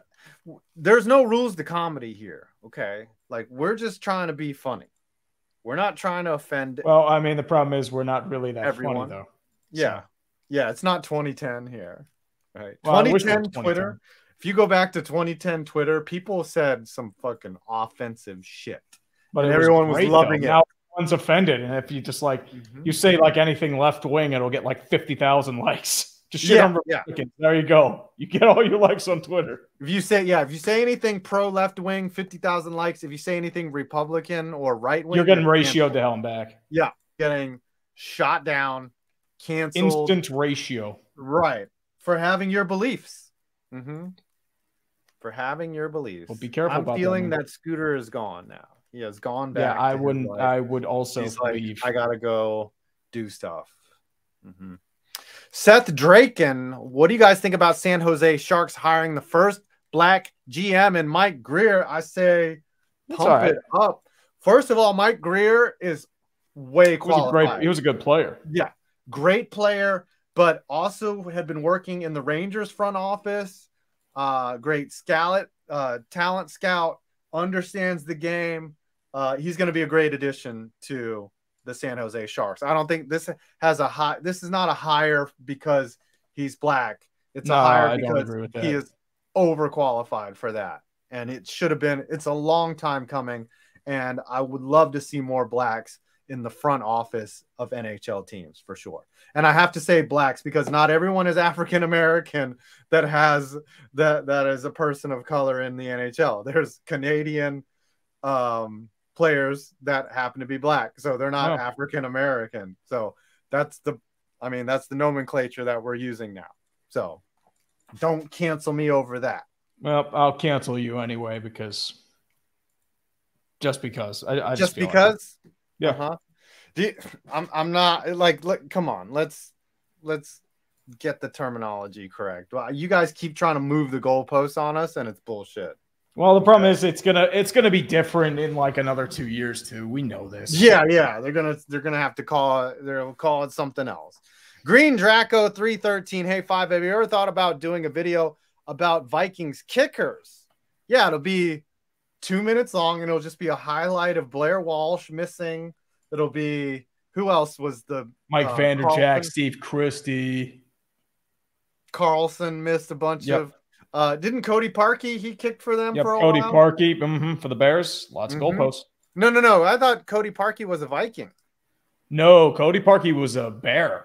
there's no rules to comedy here. Okay. Like we're just trying to be funny. We're not trying to offend. Well, I mean, the problem is we're not really that Everyone. funny though. yeah. Yeah. It's not 2010 here. Right. Well, I wish 2010 Twitter. If you go back to 2010 Twitter, people said some fucking offensive shit. But everyone was great, loving though. it. Now everyone's offended, and if you just like you say like anything left wing, it'll get like fifty thousand likes. Just shit Yeah, on yeah. There you go. You get all your likes on Twitter. If you say, yeah, if you say anything pro left wing, 50,000 likes. If you say anything Republican or right wing, You're getting ratioed to hell and back. Yeah, getting shot down, canceled. Instant ratio. Right. For having your beliefs. Mm-hmm. For having your beliefs. Well, be careful I'm about that, feeling man. that, Scooter is gone now. He has gone back. Yeah, I wouldn't. life. I would also He's like. I gotta go do stuff. Mhm. Seth Draken, what do you guys think about San Jose Sharks hiring the first black GM and Mike Grier? I say pump right. it up. First of all, Mike Grier is way He was a qualified great. He was a good player. yeah, great player, but also had been working in the Rangers front office. Uh, great scout, uh, talent scout, understands the game. Uh, he's going to be a great addition to the San Jose Sharks. I don't think this has a high. This is not a hire because he's black. It's No, a hire because he is overqualified for that, and it should have been. It's a long time coming, and I would love to see more blacks in the front office of NHL teams for sure. And I have to say blacks because not everyone is African American that has that that is a person of color in the NHL. There's Canadian um players that happen to be black. So they're not Oh. African American. So that's the I mean that's the nomenclature that we're using now. So don't cancel me over that. Well, I'll cancel you anyway because just because I, I just, Just feel like because Yeah. Uh-huh. You- I'm I'm not like look, come on, let's let's get the terminology correct. Well, you guys keep trying to move the goalposts on us and it's bullshit. Well, the problem is it's gonna it's gonna be different in like another two years too. We know this. Yeah, yeah. They're gonna they're gonna have to call it they'll call it something else. Green Draco 313. Hey, five, have you ever thought about doing a video about Vikings kickers? Yeah, it'll be two minutes long and it'll just be a highlight of Blair Walsh missing. It'll be who else was the Mike Uh, Vanderjagt. Steve Christie. Carlson missed a bunch Yep. of uh didn't Cody Parkey he kicked for them Yep, for a Cody while? Parkey mhm, for the Bears. Lots of Mhm. goalposts. No, no, no. I thought Cody Parkey was a Viking. No, Cody Parkey was a Bear.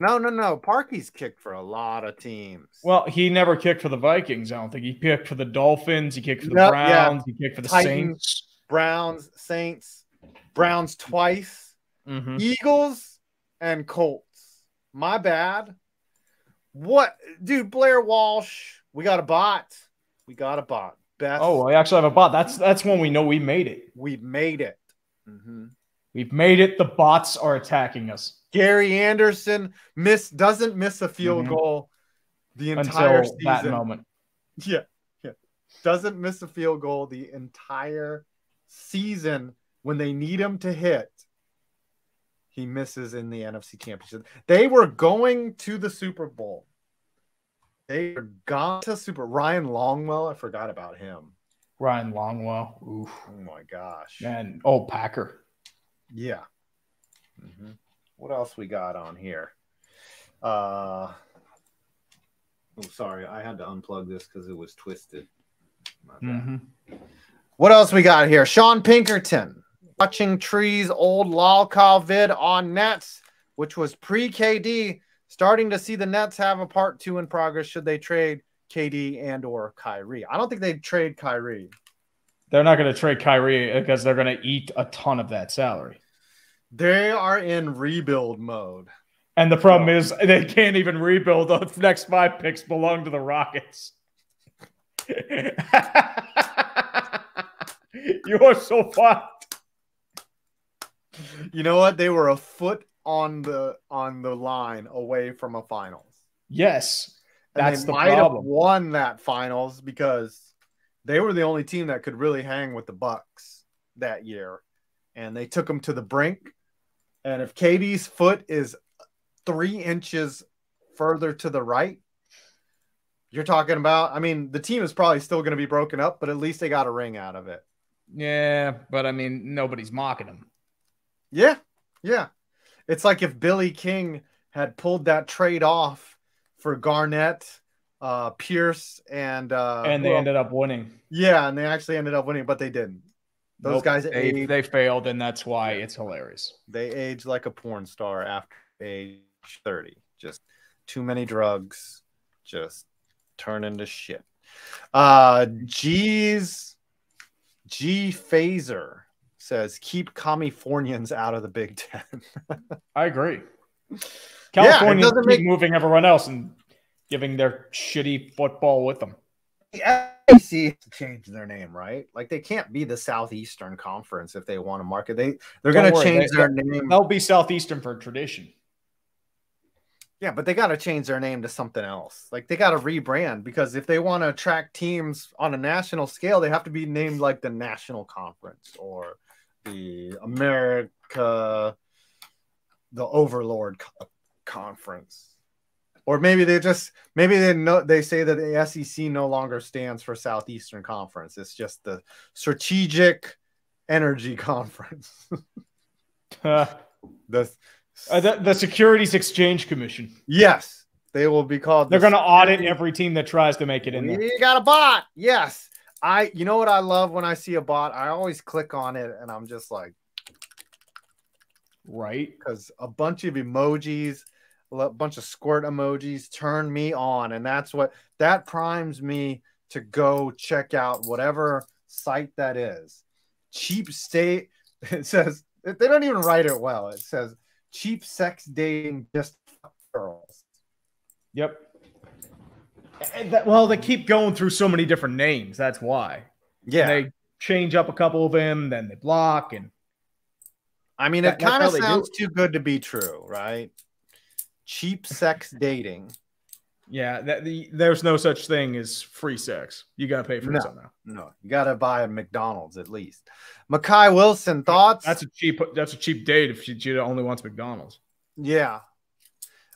No, no, no. Parkey's kicked for a lot of teams. Well, he never kicked for the Vikings. I don't think he kicked for the Dolphins. He kicked for the Yep, Browns. He kicked for the Titans. Saints. Browns, Saints, Browns twice, Mhm. Eagles, and Colts. My bad. What, dude? Blair Walsh. We got a bot. We got a bot. Best. Oh, I actually have a bot. That's that's when we know we made it. we made it. Mhm. We've made it. The bots are attacking us Gary Anderson miss doesn't miss a field Mhm. goal the entire until that season. moment. Yeah, yeah. Doesn't miss a field goal the entire season when they need him to hit. He misses in the NFC Championship. They were going to the Super Bowl. They were gone to Super. Ryan Longwell, I forgot about him. Ryan Longwell. Oof. Oh my gosh. And oh, Packer. Yeah. Mhm. What else we got on here? Uh oh, sorry, I had to unplug this because it was twisted. Mhm. What else we got here? Sean Pinkerton watching Trees old lolcow vid on Nets, which was pre KD. Starting to see the Nets have a part two in progress. Should they trade KD and or Kyrie? I don't think they'd trade Kyrie. They're not going to trade Kyrie uh, because they're going to eat a ton of that salary. They are in rebuild mode. And the problem is they can't even rebuild. The next five picks belong to the Rockets. you are so fucked. You know what? They were a foot on the on the line away from a finals. Yes, And that's the might have problem. won that finals because they were the only team that could really hang with the Bucks that year, and they took them to the brink. And if KD's foot is three inches further to the right, you're talking about. I mean, the team is probably still going to be broken up, but at least they got a ring out of it. Yeah, but I mean, nobody's mocking them. Yeah, yeah. It's like if Billy King had pulled that trade off for Garnett, uh, Pierce, and uh, and they well, ended up winning. yeah, and they actually ended up winning, but they didn't. Those Nope, guys they, aged, they failed, and that's why it's hilarious. they age like a porn star after age thirty. Just too many drugs, just turn into shit. Uh, G's G Phaser says keep Californians out of the Big Ten. I agree. California doesn't keep make- moving everyone else and giving their shitty football with them. the SEC to change their name, right? Like they can't be the Southeastern Conference if they want to market. They they're going to change they- their name. They'll be Southeastern for tradition. Yeah, but they got to change their name to something else. Like they got to rebrand because if they want to attract teams on a national scale, they have to be named like the National Conference or the America, the Overlord Co- Conference. Or maybe they just maybe they know they say that the SEC no longer stands for Southeastern Conference. It's just the Strategic Energy Conference. Uh, the uh, the, the Securities Exchange Commission. yes, they will be called. They're the going to audit every team that tries to make it in there. You got a bot. Yes. I you know what I love when I see a bot? I always click on it and I'm just like Right? because a bunch of emojis, a bunch of squirt emojis turn me on, and that's what that primes me to go check out whatever site that is. Cheap state. It says they don't even write it well. It says cheap sex dating just girls. Yep. And that- well, they keep going through so many different names. That's why. Yeah. They change up a couple of them, then they block. And I mean, That- it kind of sounds too good to be true, right? Cheap sex dating. yeah, that, the, there's no such thing as free sex. You got to pay for No. it somehow. No, you got to buy a McDonald's at least. Makai Wilson, thoughts? That's a cheap. That's a cheap date if she, she only wants McDonald's. yeah.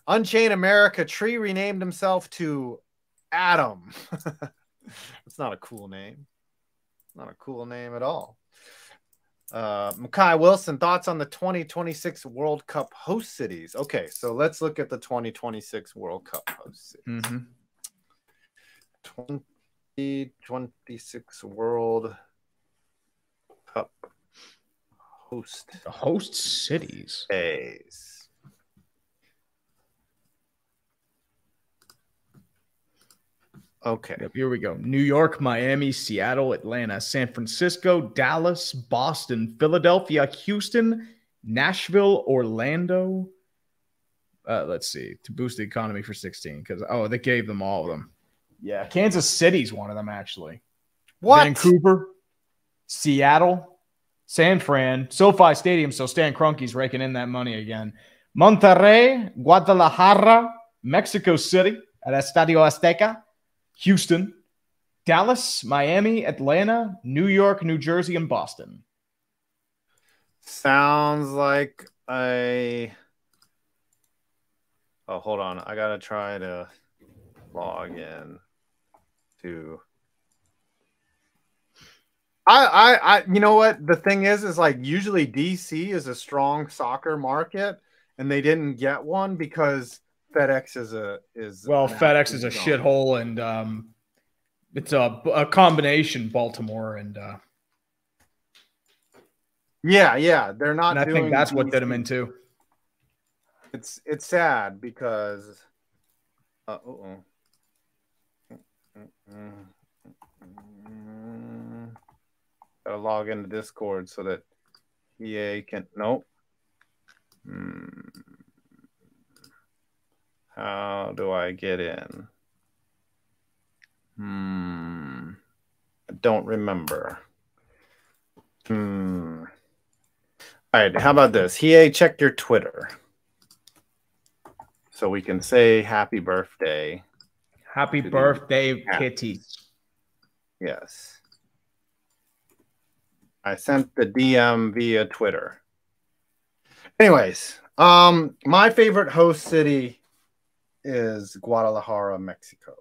Unchained America Tree renamed himself to Adam. It's not a cool name. Not a cool name at all. Uh, Makai Wilson, thoughts on the 2026 World Cup host cities? Okay, so let's look at the 2026 World Cup host cities. Mm-hmm. 2026 World Cup host The host cities. days. Okay. Yep, here we go. New York, Miami, Seattle, Atlanta, San Francisco, Dallas, Boston, Philadelphia, Houston, Nashville, Orlando. Uh, let's see to boost the economy for 16 because oh they gave them all of them. Yeah, Kansas City's one of them actually. What? Vancouver, Seattle, San Fran, SoFi Stadium. So Stan Kroenke's raking in that money again. Monterrey, Guadalajara, Mexico City at Estadio Azteca, Houston, Dallas, Miami, Atlanta, New York, New Jersey, and Boston. Sounds like a. Oh, hold on. I gotta try to log in to. I, I, I, you know what the thing is, is like usually DC is a strong soccer market, and they didn't get one because FedEx is a is Well, FedEx is a shithole, and um, it's a, a combination Baltimore and uh, Yeah, yeah, they're not. and I think that's what did them DC. in too. It's it's sad because. Uh oh. Gotta log into Discord so that EA can. Nope. Hmm. How do I get in? Hmm. I don't remember. Hmm. All right. How about this? EA, check your Twitter so we can say happy birthday. Happy the- birthday, kitties. Yes. I sent the DM via Twitter. Anyways, um, my favorite host city is Guadalajara, Mexico.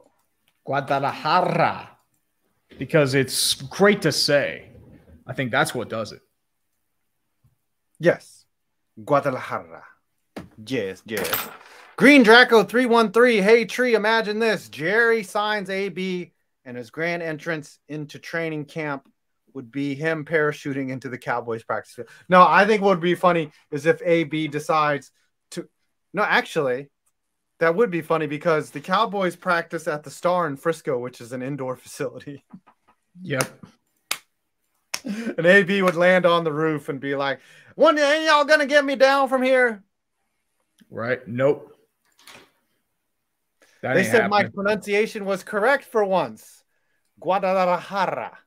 Guadalajara. Because it's great to say. I think that's what does it. Yes, Guadalajara. Yes, yes. Green Draco 313. Hey, Tree, imagine this. Jerry signs AB, and his grand entrance into training camp would be him parachuting into the Cowboys practice field. No, I think what would be funny is if AB decides to. No, actually, that would be funny because the Cowboys practice at the Star in Frisco, which is an indoor facility. Yep. and AB would land on the roof and be like, "One day, ain't y'all gonna get me down from here?" Right? Nope. That they said my pronunciation was correct for once. Guadalajara.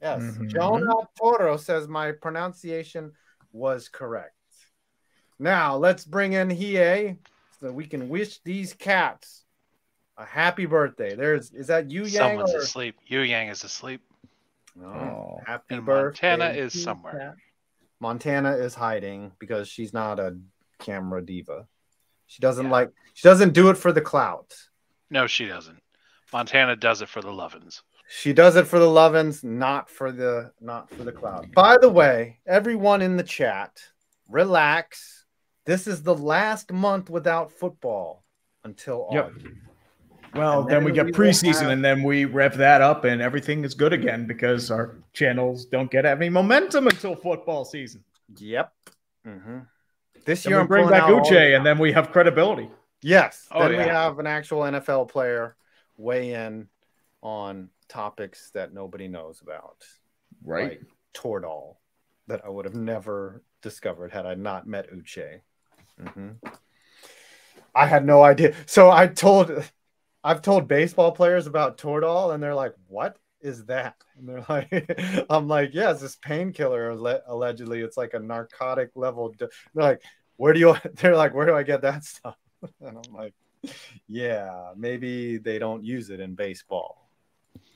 Yes. Mhm. Jonah Toro says my pronunciation was correct. Now let's bring in Hiei so we can wish these cats a happy birthday. There's is that you Yang Someone's or asleep. Yu Yang is asleep. No. Oh. happy And birthday. Montana is somewhere. Cat. Montana is hiding because she's not a camera diva. She doesn't Yeah. like she doesn't do it for the clout. No, she doesn't. Montana does it for the Lovins. She does it for the Lovins, not for the not for the cloud. By the way, everyone in the chat, relax. This is the last month without football until Yep. August. Well, then, then we get we preseason, have- and then we rev that up, and everything is good again because our channels don't get any momentum until football season. Yep. Mm-hmm. This Then year we I'm bring back Uche, and then we have credibility. Yes. Oh, then we have an actual NFL player weigh in on topics that nobody knows about. Right. Like Toradol, that I would have never discovered had I not met Uche. Mhm. I had no idea. So I told, I've told baseball players about Toradol, and they're like, "What is that?" And they're like, "I'm like, yeah, it's this painkiller. Allegedly, it's like a narcotic level." They're like, "Where do you?" They're like, "Where do I get that stuff?" And I'm like, "Yeah, maybe they don't use it in baseball."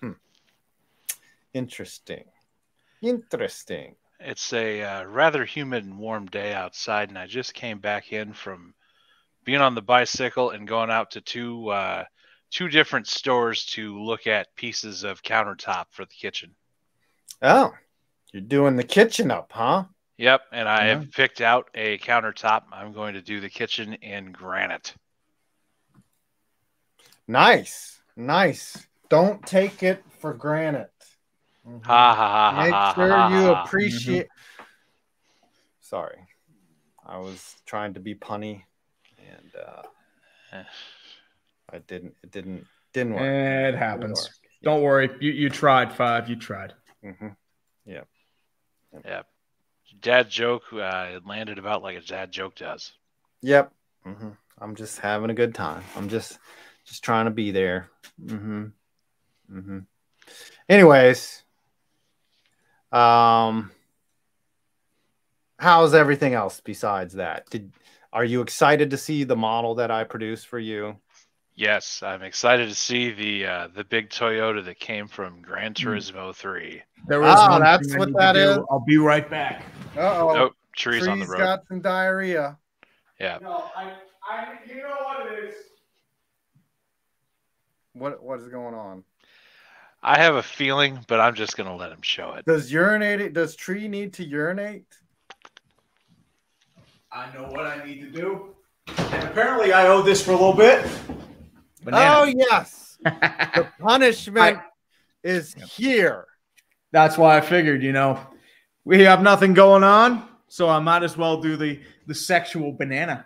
Hmm. Interesting. Interesting. It's a uh, rather humid and warm day outside, and I just came back in from being on the bicycle and going out to two uh, two different stores to look at pieces of countertop for the kitchen. Oh, you're doing the kitchen up, huh? Yep, and I Yeah. have picked out a countertop. I'm going to do the kitchen in granite. Nice, nice. Don't take it for granted. Mhm. Ha ha ha ha. Make ha, sure ha, you ha, ha. appreciate. Sorry, I was trying to be punny, and uh. I didn't. It didn't. Didn't work. It happens. Don't worry. You you tried five. You tried. hmm Yeah. Dad joke uh, it landed about like a dad joke does. Yep. hmm I'm just having a good time. I'm just just trying to be there. Mm hmm Mm hmm Anyways, um, how's everything else besides that? Did are you excited to see the model that I produced for you? Yes, I'm excited to see the uh, the big Toyota that came from Gran Hmm. Turismo 3. There Ah, one that's I what need to that do. is? I'll be right back. Uh oh. Nope, trees on the road. got some diarrhea. Yeah. No, I, I, you know what it is. What what is going on? I have a feeling, but I'm just gonna let him show it. Does urinate? Does tree need to urinate? I know what I need to do. And apparently, I owe this for a little bit. Oh yes, the punishment is here. That's why I figured, you know, we have nothing going on, so I might as well do the the sexual banana.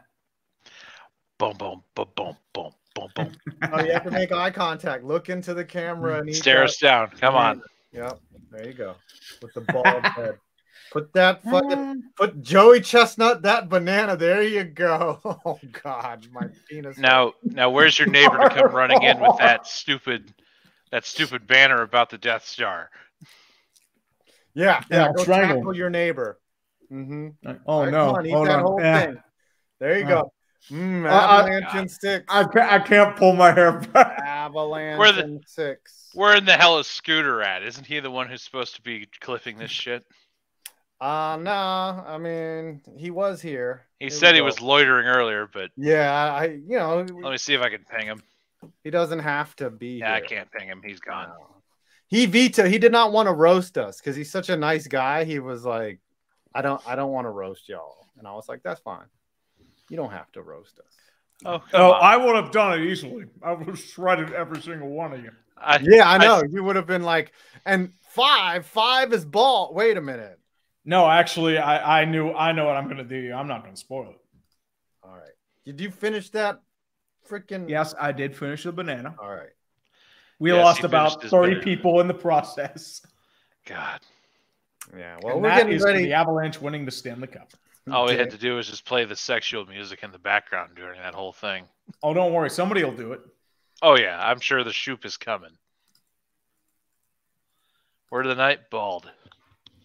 Boom, boom, boom, boom, boom, boom, boom. Oh, you have to make eye contact. Look into the camera and Stare us down. Come on. Yep, there you go. With the bald head. Put that fucking put Joey Chestnut that banana. There you go. Oh God, my penis. Now, now, where's your neighbor to come running in with that stupid, that stupid banner about the Death Star? Yeah, Yeah, yeah. I'll Go strangle tackle your neighbor. Mm-hmm. Oh no! Come on, eat Hold that on. whole Eh, thing. There you Uh, go. Mm, avalanche and six. I can't, I can't pull my hair back. avalanche Where the- and six. Where in the hell is Scooter at? Isn't he the one who's supposed to be clipping this shit? Uh no, I mean he was here. He Here said he was loitering earlier, but Yeah, I you know let me see if I can ping him. he doesn't have to be Yeah, I can't ping him. He's gone. No. He veto. He did not want to roast us because he's such a nice guy. He was like, "I don't, I don't want to roast y'all," and I was like, "That's fine. You don't have to roast us." Oh, Oh, on. I would have done it easily. I would have shredded every single one of you. I, Yeah, I I- know. you would have been like, and five, five is ball. Wait a minute. No, actually, I, I knew I know what I'm gonna do. I'm not gonna spoil it. All right. Did you finish that? Freaking Yes, I did finish the banana. All right. We Yes, lost about finished 30 banana. people in the process. God. Yeah. Well, and we're that getting is ready. the Avalanche winning to stand the Stanley Cup. All we had to do was just play the sexual music in the background during that whole thing. Oh, don't worry, somebody will do it. Oh yeah, I'm sure the shoop is coming. Word of the night, bald.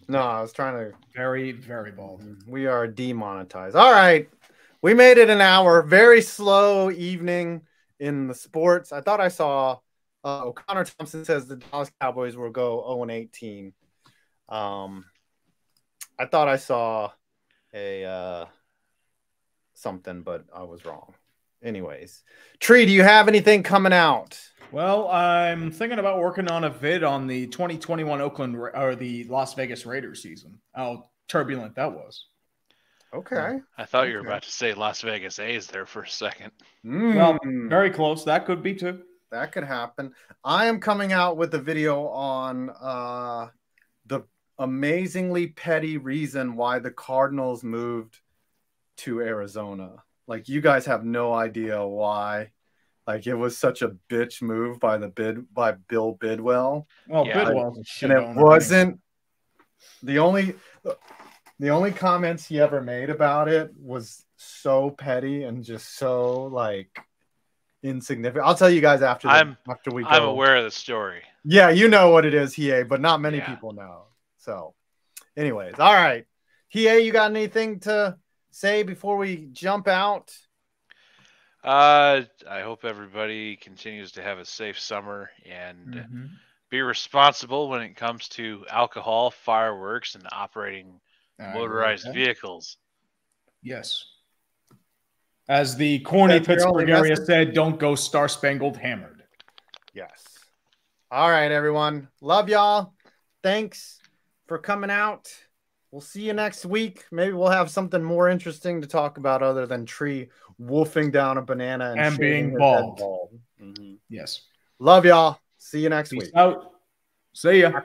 No, I was trying to Very, very bald. We are demonetized. All right. We made it an hour. Very slow evening in the sports. I thought I saw uh, O'Connor Thompson says the Dallas Cowboys will go 0 and 18. Um, I thought I saw a uh, something, but I was wrong. Anyways, Tree, do you have anything coming out? Well, I'm thinking about working on a vid on the 2021 Oakland or the Las Vegas Raiders season. How turbulent that was. Okay. I thought you were Okay. about to say Las Vegas A's there for a second. Well, Mm. Very close. That could be too. That could happen. I am coming out with a video on uh, the amazingly petty reason why the Cardinals moved to Arizona. Like you guys have no idea why. Like it was such a bitch move by the bid by Bill Bidwell, Well, Yeah. Bidwell's a shit and it wasn't the only the only comments he ever made about it was so petty and just so like insignificant. I'll tell you guys after the, I'm- after we go. I'm aware of the story. Yeah, you know what it is, Hiei, but not many Yeah. people know. So, anyways, all right. Hiei, you got anything to say before we jump out? Uh, I hope everybody continues to have a safe summer and Mhm. be responsible when it comes to alcohol, fireworks, and operating I motorized that. vehicles. Yes. As the corny That's your only Pittsburgh area message? said, don't go star spangled hammered. Yes. All right, everyone. Love y'all. Thanks for coming out. We'll see you next week. Maybe we'll have something more interesting to talk about other than Tree wolfing down a banana and, And being his head bald. bald. Mhm. Yes. Love y'all. See you next Peace week. out. See ya.